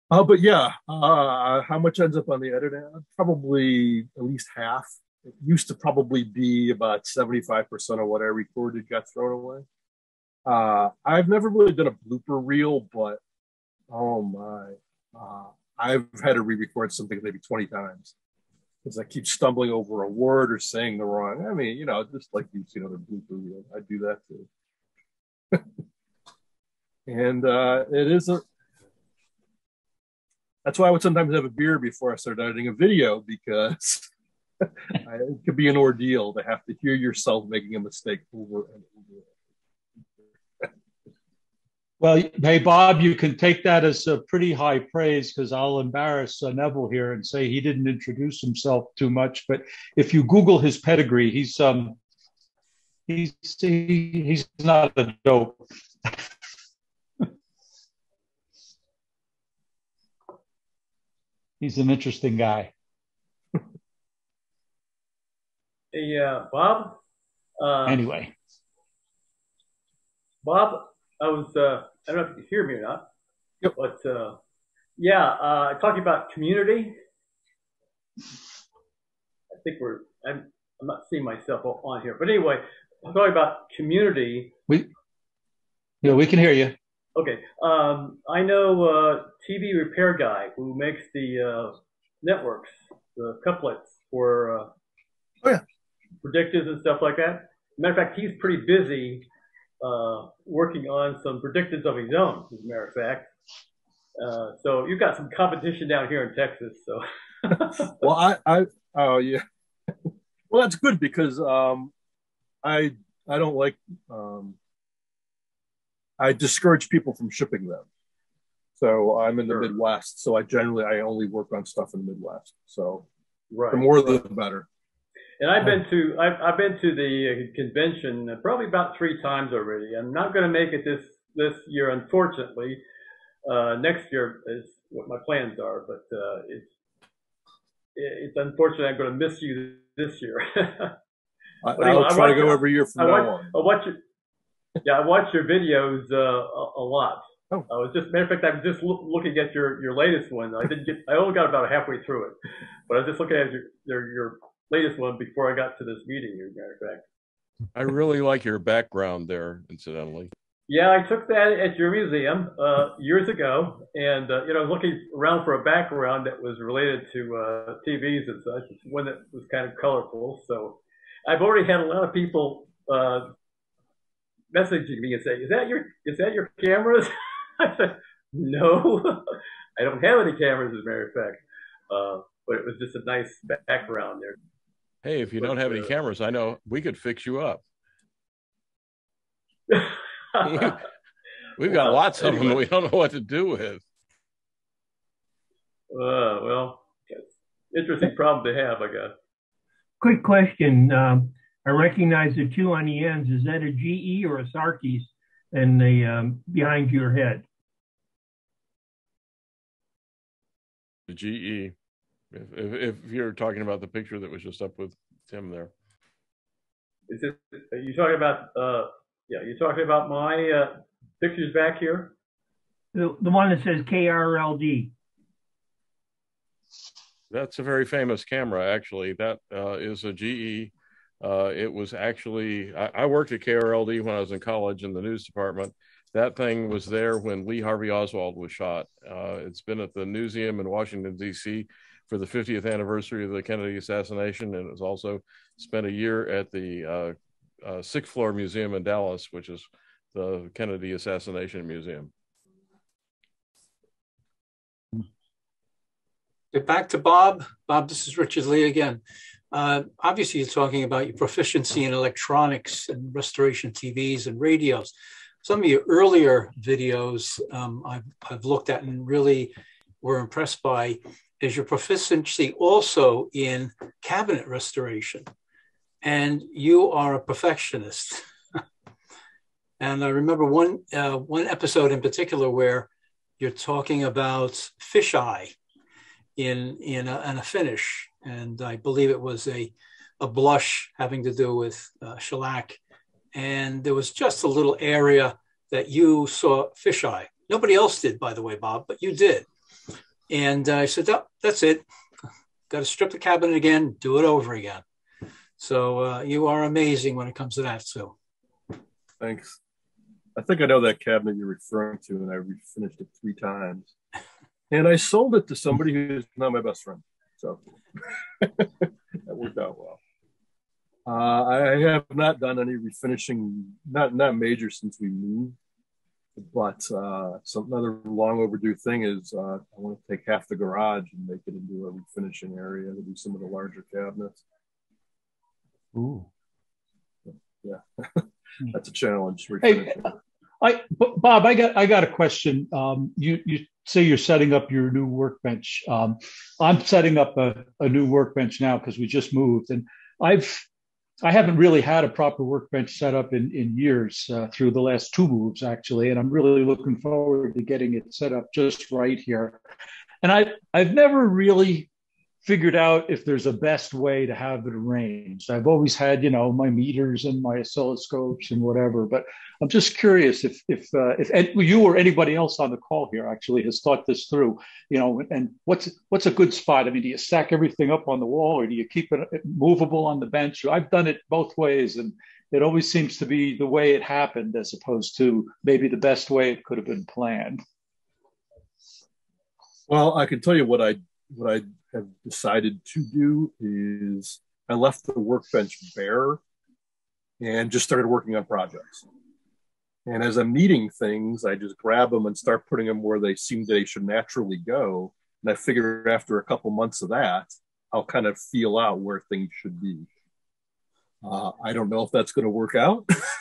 Uh, but yeah, uh, how much ends up on the edit? Probably at least half. It used to probably be about 75% of what I recorded got thrown away. Uh, I've never really done a blooper reel, but oh my, uh, I've had to re-record something maybe 20 times because I keep stumbling over a word or saying the wrong. I mean, you know, just like you've seen other blooper reels, I do that too. and uh, it is a. That's why I would sometimes have a beer before I start editing a video because it could be an ordeal to have to hear yourself making a mistake over and over. Well, hey, Bob, you can take that as a pretty high praise because I'll embarrass uh, Neville here and say he didn't introduce himself too much. But if you Google his pedigree, he's um, he's he, he's not a dope. he's an interesting guy. Hey, uh, Bob. Uh, Anyway, Bob, I was, uh, I don't know if you can hear me or not, but, uh, yeah, uh, talking about community. I think we're, I'm, I'm not seeing myself on here, but anyway, talking about community. we yeah we can hear you. Okay, um, I know, uh, TV repair guy who makes the, uh, networks, the couplets for, uh, oh yeah, Predictas and stuff like that. Matter of fact, he's pretty busy uh, working on some Predictas of his own, as a matter of fact. Uh, so you've got some competition down here in Texas. So well, I, I, oh yeah. well, that's good because um, I, I don't like, um, I discourage people from shipping them. So I'm in the Sure. Midwest, so I generally I only work on stuff in the Midwest. So Right, the more the better. And I've been to I've, I've been to the uh, convention probably about three times already. I'm not going to make it this this year, unfortunately. Uh, next year is what my plans are, but uh, it's it's unfortunate I'm going to miss you this year. I, But anyway, try to go your- every year from I now watch, on. I watch your, yeah, I watch your videos uh, a, a lot. Oh. I was just, matter of fact, I was just loo- looking at your, your latest one. I didn't get, I only got about halfway through it, but I was just looking at your, your, your latest one before I got to this meeting. As a matter of fact. I really like your background there, incidentally. Yeah, I took that at your museum uh, years ago, and uh, you know, looking around for a background that was related to uh, TVs and such, one that was kind of colorful. So, I've already had a lot of people uh, messaging me and saying, "Is that your is that your cameras?" I said, "No, I don't have any cameras." As a matter of fact, uh, but it was just a nice background there. Hey, if you don't have any cameras, I know we could fix you up. We've got Well, lots of them. anyway. We don't know what to do with. Uh, well, interesting problem to have, I guess. Quick question. Um, I recognize the two on the ends. Is that a GE or a Sarkes and the um, behind your head? The GE. If, if, if you're talking about the picture that was just up with Tim there. Is it? Are you talking about? Uh, yeah, you're talking about my uh, pictures back here. The, the one that says KRLD. That's a very famous camera, actually. That uh, is a GE. Uh, it was actually, I, I worked at KRLD when I was in college in the news department. That thing was there when Lee Harvey Oswald was shot. Uh, it's been at the museum in Washington, D.C. for the 50th anniversary of the Kennedy assassination. And has also spent a year at the uh, uh, Sixth Floor Museum in Dallas, which is the Kennedy Assassination Museum. Get back to Bob. Bob, this is Richard Lee again. Uh, obviously, you're talking about your proficiency in electronics and restoration TVs and radios. Some of your earlier videos um, I've, I've looked at and really were impressed by is your proficiency also in cabinet restoration. And you are a perfectionist. and I remember one, uh, one episode in particular where you're talking about fisheye in in a, in a finish, and I believe it was a a blush having to do with uh, shellac, and there was just a little area that you saw fisheye. Nobody else did, by the way, Bob, but you did. And I said, oh, "That's it. Got to strip the cabinet again, do it over again." So uh, you are amazing when it comes to that. So Thanks. I think I know that cabinet you're referring to, and I refinished it three times. And I sold it to somebody who's not my best friend. So that worked out well. Uh, I have not done any refinishing, not not major since we moved. But uh, some another long overdue thing is uh, I want to take half the garage and make it into a refinishing area to do some of the larger cabinets. Ooh. Yeah, that's a challenge. Hey, I Bob, I got I got a question. Um, you you say you're setting up your new workbench. Um, I'm setting up a, a new workbench now because we just moved, and I've I haven't really had a proper workbench set up in in years uh, through the last two moves actually, and I'm really looking forward to getting it set up just right here. And I I've never really figured out if there's a best way to have it arranged. I've always had, you know, my meters and my oscilloscopes and whatever, but I'm just curious if if uh, if you or anybody else on the call here actually has thought this through, you know, and what's what's a good spot? I mean, do you stack everything up on the wall or do you keep it movable on the bench? I've done it both ways, and it always seems to be the way it happened as opposed to maybe the best way it could have been planned. Well, I can tell you what I what I have decided to do is I left the workbench bare and just started working on projects. And as I'm needing things, I just grab them and start putting them where they seem they should naturally go. And I figure after a couple months of that, I'll kind of feel out where things should be. Uh, I don't know if that's going to work out,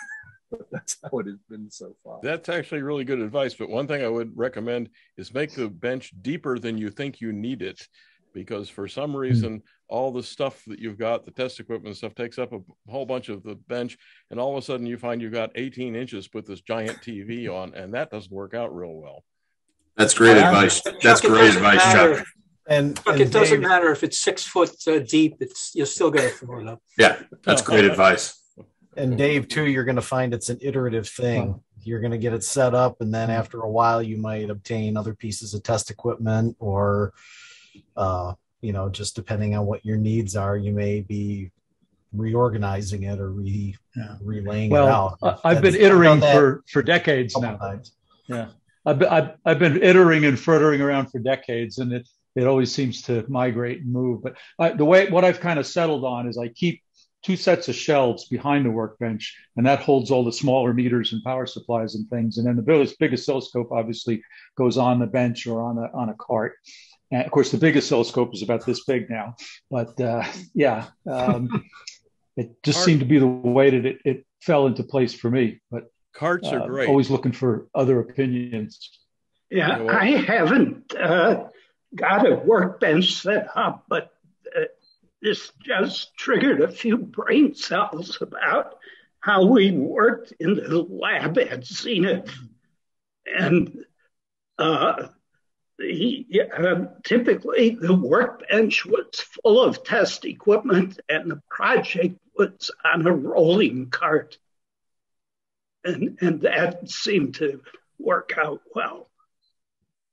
but that's how it has been so far. That's actually really good advice. But one thing I would recommend is make the bench deeper than you think you need it because for some Hmm. reason all the stuff that you've got the test equipment and stuff takes up a whole bunch of the bench and all of a sudden you find you've got 18 inches with this giant tv on and that doesn't work out real well That's great Yeah. advice. That's it great advice, matter. Chuck. And, Look, and it doesn't Dave- matter if it's six foot uh, deep. It's you're still going to fill it up. Yeah, that's great advice. And Dave, too, you're going to find it's an iterative thing. You're going to get it set up, and then after a while, you might obtain other pieces of test equipment, or, uh, you know, just depending on what your needs are, you may be reorganizing it or re relaying it out. Well, I- I've been That's- I've iterating for for decades now. Yeah, I've been, I've, I've been iterating and frittering around for decades, and it it always seems to migrate and move. But I, the way what I've kind of settled on is I keep two sets of shelves behind the workbench, and that holds all the smaller meters and power supplies and things. And then the biggest big oscilloscope obviously goes on the bench or on a on a cart. And of course, the big oscilloscope is about this big now. But uh, yeah, um, it just seemed to be the way that it, it fell into place for me. But carts are uh, great. Always looking for other opinions. Yeah, I haven't uh, got a workbench set up, but this just triggered a few brain cells about how we worked in the lab at Zenith. And uh, the, uh, typically the workbench was full of test equipment and the project was on a rolling cart. And, and that seemed to work out well.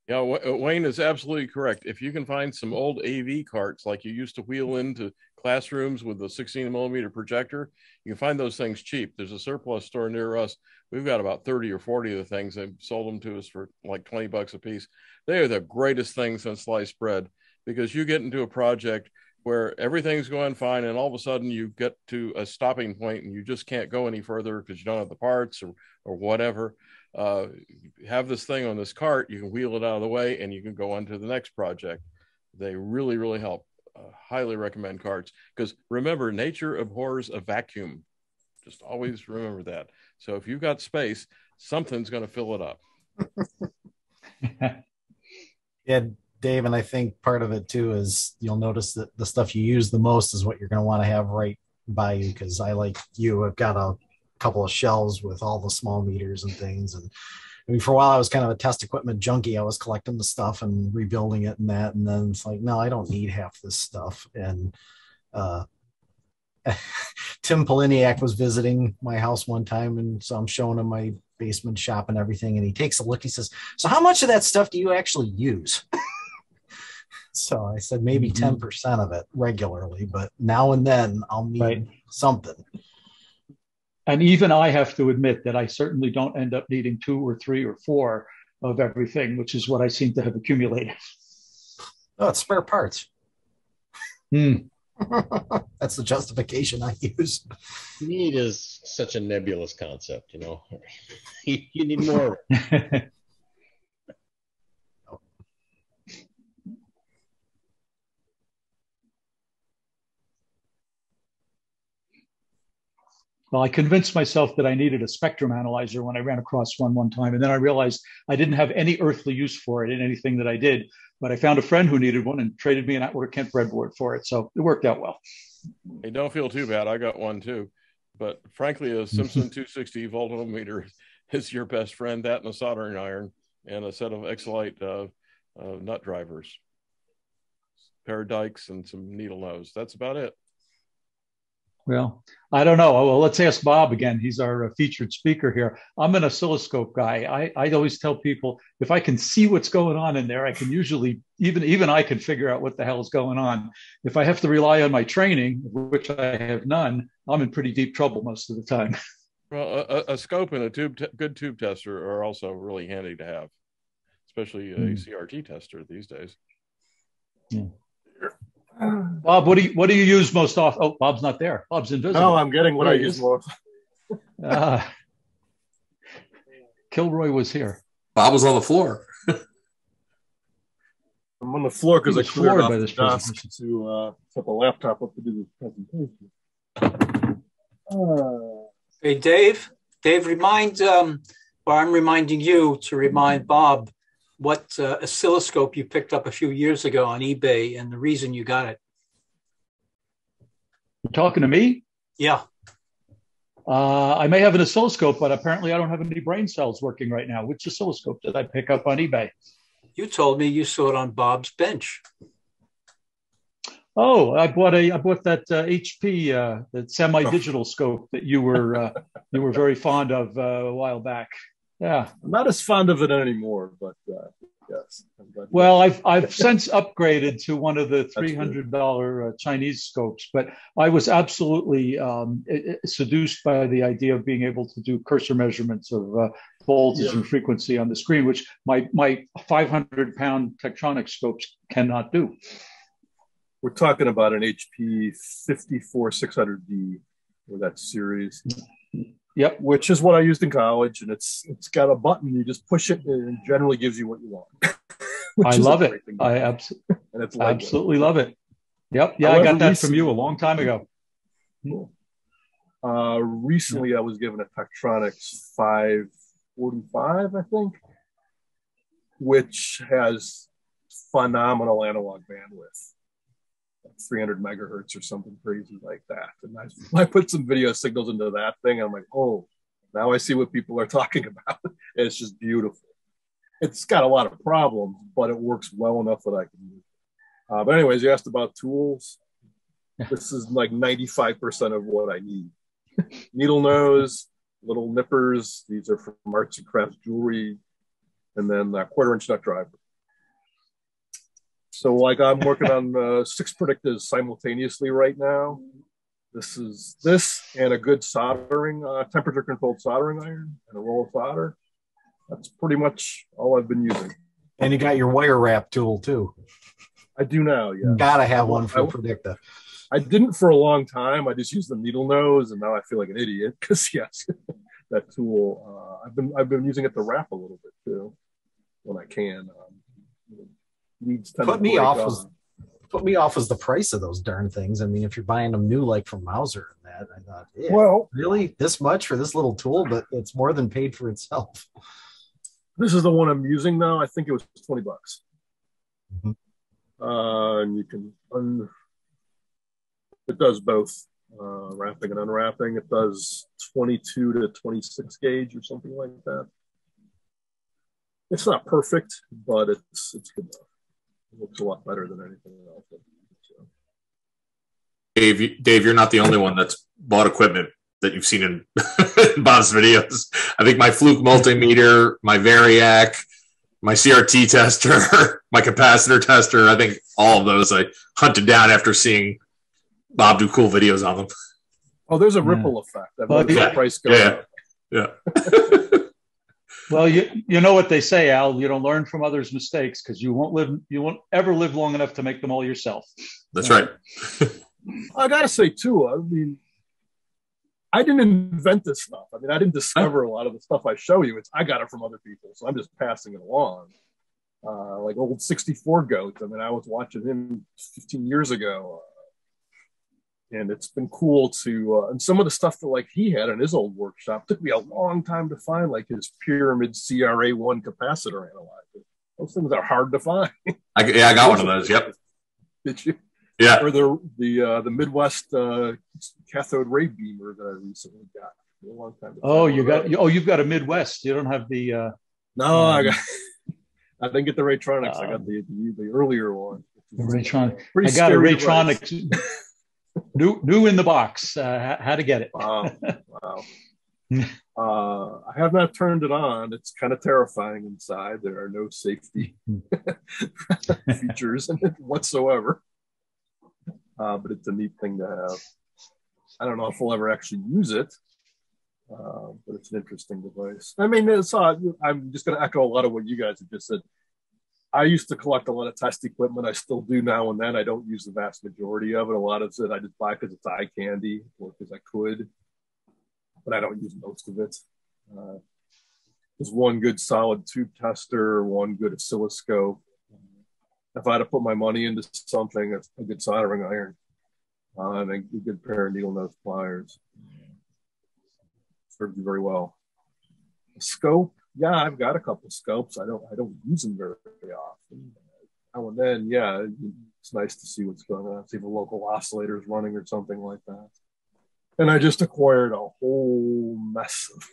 Yeah, Wa- uh, Wayne is absolutely correct. If you can find some old AV carts like you used to wheel mm-hmm. into classrooms with a 16 millimeter projector, you can find those things cheap. There's a surplus store near us. We've got about 30 or 40 of the things. They sold them to us for like 20 bucks a piece. They are the greatest thing since sliced bread because you get into a project where everything's going fine and all of a sudden you get to a stopping point and you just can't go any further because you don't have the parts or, or whatever uh, have this thing on this cart, you can wheel it out of the way and you can go on to the next project. They really, really help. Uh, highly recommend carts because remember, nature abhors a vacuum. Just always remember that. So if you've got space, something's going to fill it up. Yeah, Dave, and I think part of it too is you'll notice that the stuff you use the most is what you're going to want to have right by you. Because I, like you, have got a couple of shelves with all the small meters and things. And I mean, for a while, I was kind of a test equipment junkie. I was collecting the stuff and rebuilding it and that. And then it's like, no, I don't need half this stuff. And uh, Tim Poliniak was visiting my house one time, and so I'm showing him my basement shop and everything. And he takes a look. He says, "So how much of that stuff do you actually use?" so I said, "Maybe 10 percent of it regularly, but now and then I'll need something." And even I have to admit that I certainly don't end up needing two or three or four of everything, which is what I seem to have accumulated. Oh, it's spare parts. Hmm. That's the justification I use. Need is such a nebulous concept, you know. you, you need more. Well, I convinced myself that I needed a spectrum analyzer when I ran across one one time, and then I realized I didn't have any earthly use for it in anything that I did. But I found a friend who needed one and traded me an Atwater Kent breadboard for it, so it worked out well. Hey, don't feel too bad. I got one too, but frankly, a Simpson 260 voltometer is your best friend. That and a soldering iron and a set of Xcelite uh, uh, nut drivers, pair of dikes, and some needle nose. That's about it. Well, I don't know. Well, let's ask Bob again. He's our uh, featured speaker here. I'm an oscilloscope guy. I, I always tell people if I can see what's going on in there, I can usually even even I can figure out what the hell is going on. If I have to rely on my training, which I have none, I'm in pretty deep trouble most of the time. Well, a, a scope and a tube, good tube tester are also really handy to have, especially a Hmm. CRT tester these days. Yeah. Bob, what do you what do you use most often? Oh, Bob's not there. Bob's invisible. No, I'm getting what There I use is. most. Ah. Kilroy was here. Bob was on the floor. I'm on the floor because I cleared floored off by the this desk to uh, set the laptop up to do this presentation. Uh, Hey, Dave. Dave, remind, um, or I'm reminding you to remind Bob what uh, oscilloscope you picked up a few years ago on eBay and the reason you got it. You're talking to me? Yeah. Uh, I may have an oscilloscope, but apparently I don't have any brain cells working right now. Which oscilloscope did I pick up on eBay? You told me you saw it on Bob's bench. Oh, I bought a I bought that uh, HP uh, that semi-digital scope that you were uh, you were very fond of uh, a while back. Yeah. I'm not as fond of it anymore, but uh, yes. I'm glad you- Well, I've I've since upgraded to one of the three hundred dollar uh, Chinese scopes, but I was absolutely um, seduced by the idea of being able to do cursor measurements of uh, voltage Yeah. and frequency on the screen, which my my five hundred pound Tektronix scopes cannot do. We're talking about an HP 54600D or that series. Yep. Which is what I used in college, and it's it's got a button. You just push it, and it generally gives you what you want. I love it. I abs- and it's lightweight. absolutely love it. Yep. Yeah, I got that recent- from you a long time ago. Uh, recently, I was given a Tektronix 545, I think, which has phenomenal analog bandwidth, 300 megahertz or something crazy like that. And I, I put some video signals into that thing, and I'm like, oh, now I see what people are talking about. it's just beautiful. It's got a lot of problems, but it works well enough that I can use it. Uh, but anyways, you asked about tools. This is like 95% of what I need needle nose, little nippers. These are from Arts and Crafts Jewelry, and then a quarter inch nut driver. So, like, I'm working on uh, six Predictas simultaneously right now. This is this and a good soldering, uh, temperature controlled soldering iron and a roll of solder. That's pretty much all I've been using. And you got your wire wrap tool too. I do now, yeah. Gotta have one for I- Predicta. I didn't for a long time. I just used the needle nose, and now I feel like an idiot because yes, that tool. Uh, I've been I've been using it to wrap a little bit too when I can. Um, leads tend Put me off was put me off was the price of those darn things. I mean, if you're buying them new, like from Mouser and that, I thought, yeah, Well- really this much for this little tool, but it's more than paid for itself. This is the one I'm using now. I think it was twenty bucks. Mhm. Uh, and you can un- it does both uh, wrapping and unwrapping. It does 22 to 26 gauge or something like that. It's not perfect, but it's it's good enough. It looks a lot better than anything else. So, Dave, you- Dave, you're not the only one that's bought equipment that you've seen in Bob's videos. I think my Fluke multimeter, my Variac, my CRT tester, my capacitor tester. I think all of those I hunted down after seeing Bob do cool videos on them. oh, there's a ripple effect. I've Well, yeah. the price go Yeah. up. Yeah. Well, you you know what they say, Al. You don't learn from others' mistakes because you won't live you won't ever live long enough to make them all yourself. That's right. I gotta say too. I mean, I didn't invent this stuff. I mean, I didn't discover a lot of the stuff I show you. It's I got it from other people, so I'm just passing it along. Uh, like old '64 goats. I mean, I was watching him 15 years ago, uh, and it's been cool to. Uh, and some of the stuff that like he had in his old workshop took me a long time to find, like his pyramid CRA1 capacitor analyzer. Those things are hard to find. I, yeah, I got one of those. Yep. Did you? Yeah. Or the the uh, the Midwest uh, cathode ray beamer that I recently got a long time. Oh, you got oh you've got a Midwest. You don't have the. Uh, no, I um, got. I didn't get the Raytronics. I got the, the the earlier one. The Raytronic. I got a scary Raytronic. new new in the box. Uh, how to get it? Wow. Wow. Uh, I have not turned it on. It's kind of terrifying inside. There are no safety features in it whatsoever. Uh, but it's a neat thing to have. I don't know if we'll ever actually use it, uh, but it's an interesting device. I mean, it's, uh, I'm just going to echo a lot of what you guys have just said. I used to collect a lot of test equipment. I still do now and then. I don't use the vast majority of it. A lot of it I just buy because it's eye candy or because I could, but I don't use most of it. Uh, there's one good solid tube tester, one good oscilloscope. If I had to put my money into something, it's a good soldering iron uh, and a good pair of needle nose pliers. Serves you very well. A scope, yeah, I've got a couple scopes. I don't I don't use them very, often. Now and then, yeah, it's nice to see what's going on. See if a local oscillator is running or something like that. And I just acquired a whole mess of.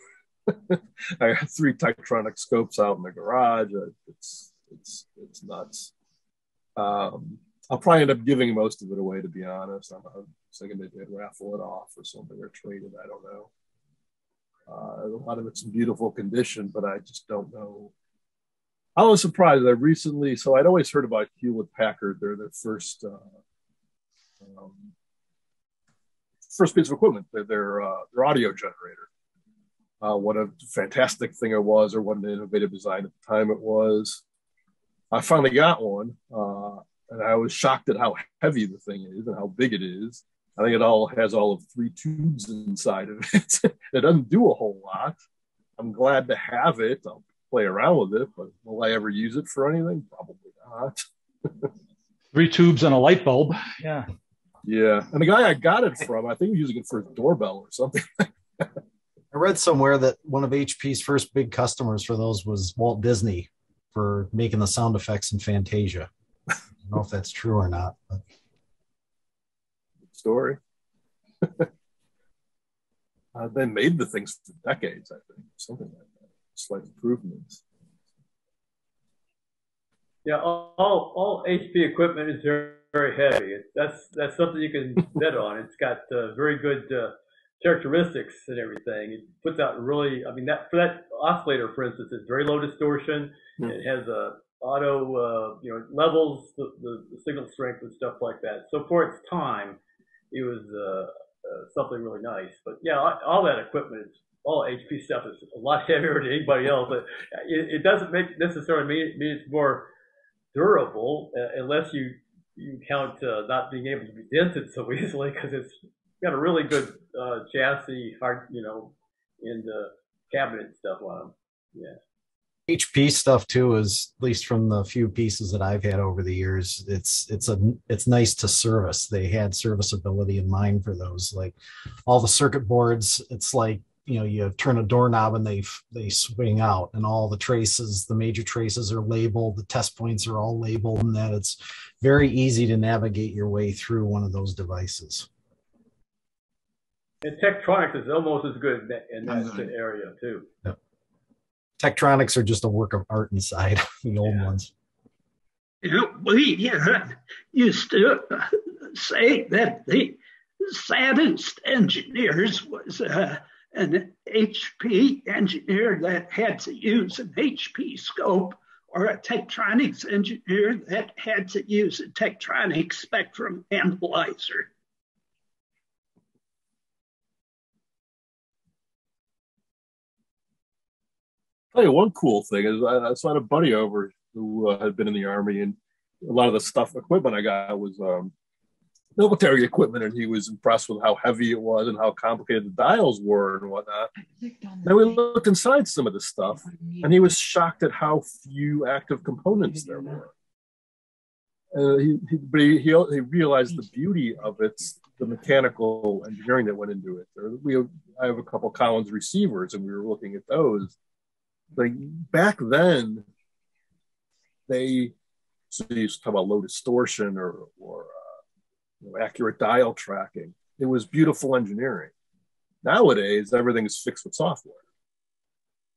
I got three Tektronix scopes out in the garage. It's it's it's nuts. Um, I'll probably end up giving most of it away, to be honest. I'm, I'm thinking maybe I'd raffle it off or something or trade it. I don't know. Uh, a lot of it's in beautiful condition, but I just don't know. I was surprised. I recently, so I'd always heard about Hewlett Packard. They're the first, uh, um, first piece of equipment. Their, uh, their audio generator. Uh, what a fantastic thing it was, or what an innovative design at the time it was. I finally got one, uh, and I was shocked at how heavy the thing is and how big it is. I think it all has all of three tubes inside of it. it doesn't do a whole lot. I'm glad to have it. I'll play around with it, but will I ever use it for anything? Probably not. Three tubes and a light bulb. Yeah. Yeah. And the guy I got it from, I think he was using it for a doorbell or something. I read somewhere that one of HP's first big customers for those was Walt Disney for making the sound effects in Fantasia. I don't know if that's true or not. But. Story. uh, they made the things for decades, I think, something like that. Slight improvements. Yeah, all, all, all HP equipment is very, very heavy. It, that's that's something you can bet on. It's got uh, very good uh, characteristics and everything. It puts out really, I mean, that for that oscillator, for instance, it's very low distortion. Hmm. It has a auto, uh, you know, levels the, the signal strength and stuff like that. So for its time, it was uh, uh, something really nice. But yeah, all, that equipment all HP stuff is a lot heavier than anybody else. But it, it doesn't make necessarily mean, mean it's more durable uh, unless you you count uh, not being able to be dented so easily because it's got a really good uh, chassis, hard, you know, and uh, cabinet stuff on them. Yeah. HP stuff too is at least from the few pieces that I've had over the years. It's it's a it's nice to service. They had serviceability in mind for those. Like all the circuit boards, it's like you know you turn a doorknob and they they swing out, and all the traces, the major traces are labeled. The test points are all labeled, and that it's very easy to navigate your way through one of those devices. And Tektronix is almost as good in that, in that area too. Yep. Tektronix are just a work of art inside the old yeah. ones. You know, we uh, used to say that the saddest engineers was uh, an HP engineer that had to use an HP scope or a Tektronix engineer that had to use a Tektronix spectrum analyzer. Tell you one cool thing is I, I saw a buddy over who uh, had been in the army, and a lot of the stuff equipment I got was um, military equipment, and he was impressed with how heavy it was and how complicated the dials were and whatnot. Then we looked inside some of the stuff, and he was shocked at how few active components there were. Uh, he, he, but he, he, he realized the beauty of it, the mechanical engineering that went into it. We, have, I have a couple Collins receivers, and we were looking at those. Like back then, they so they used to talk about low distortion or, or uh, you know, accurate dial tracking. It was beautiful engineering. Nowadays, everything is fixed with software.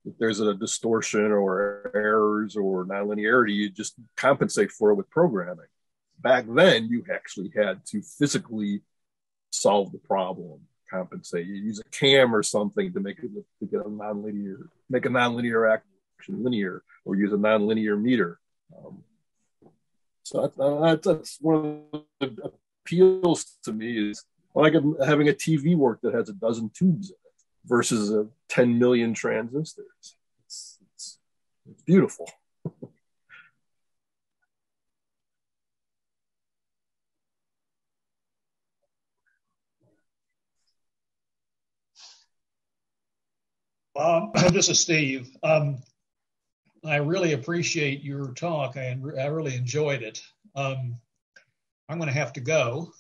If there's a distortion or errors or nonlinearity, you just compensate for it with programming. Back then, you actually had to physically solve the problem, compensate. You use a cam or something to make it to get a nonlinear, make a nonlinear action linear, or use a nonlinear meter. Um, so that's, that's one of the appeals to me is like having a TV work that has a dozen tubes in it versus a 10 million transistors. It's, it's, it's beautiful. Um, this is Steve. Um, I really appreciate your talk. I, I really enjoyed it. Um, I'm going to have to go.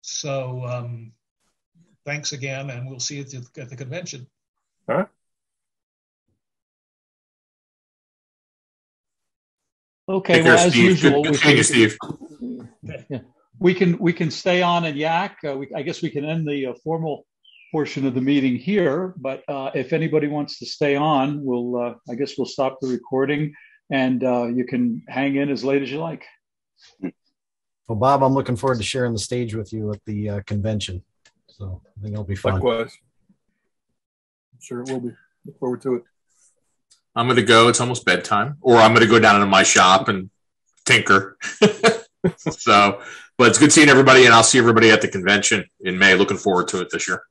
So um, thanks again, and we'll see you at the, at the convention. All right. Okay, well, as usual, we can, Steve. Yeah, we can we can stay on and yak. Uh, we, I guess we can end the uh, formal portion of the meeting here, but uh, if anybody wants to stay on, we'll, uh, I guess we'll stop the recording and uh, you can hang in as late as you like. Well, Bob, I'm looking forward to sharing the stage with you at the uh, convention. So I think it'll be fun. Likewise. I'm sure it will be. Look forward to it. I'm going to go. It's almost bedtime. Or I'm going to go down into my shop and tinker. so, but it's good seeing everybody, and I'll see everybody at the convention in May. Looking forward to it this year.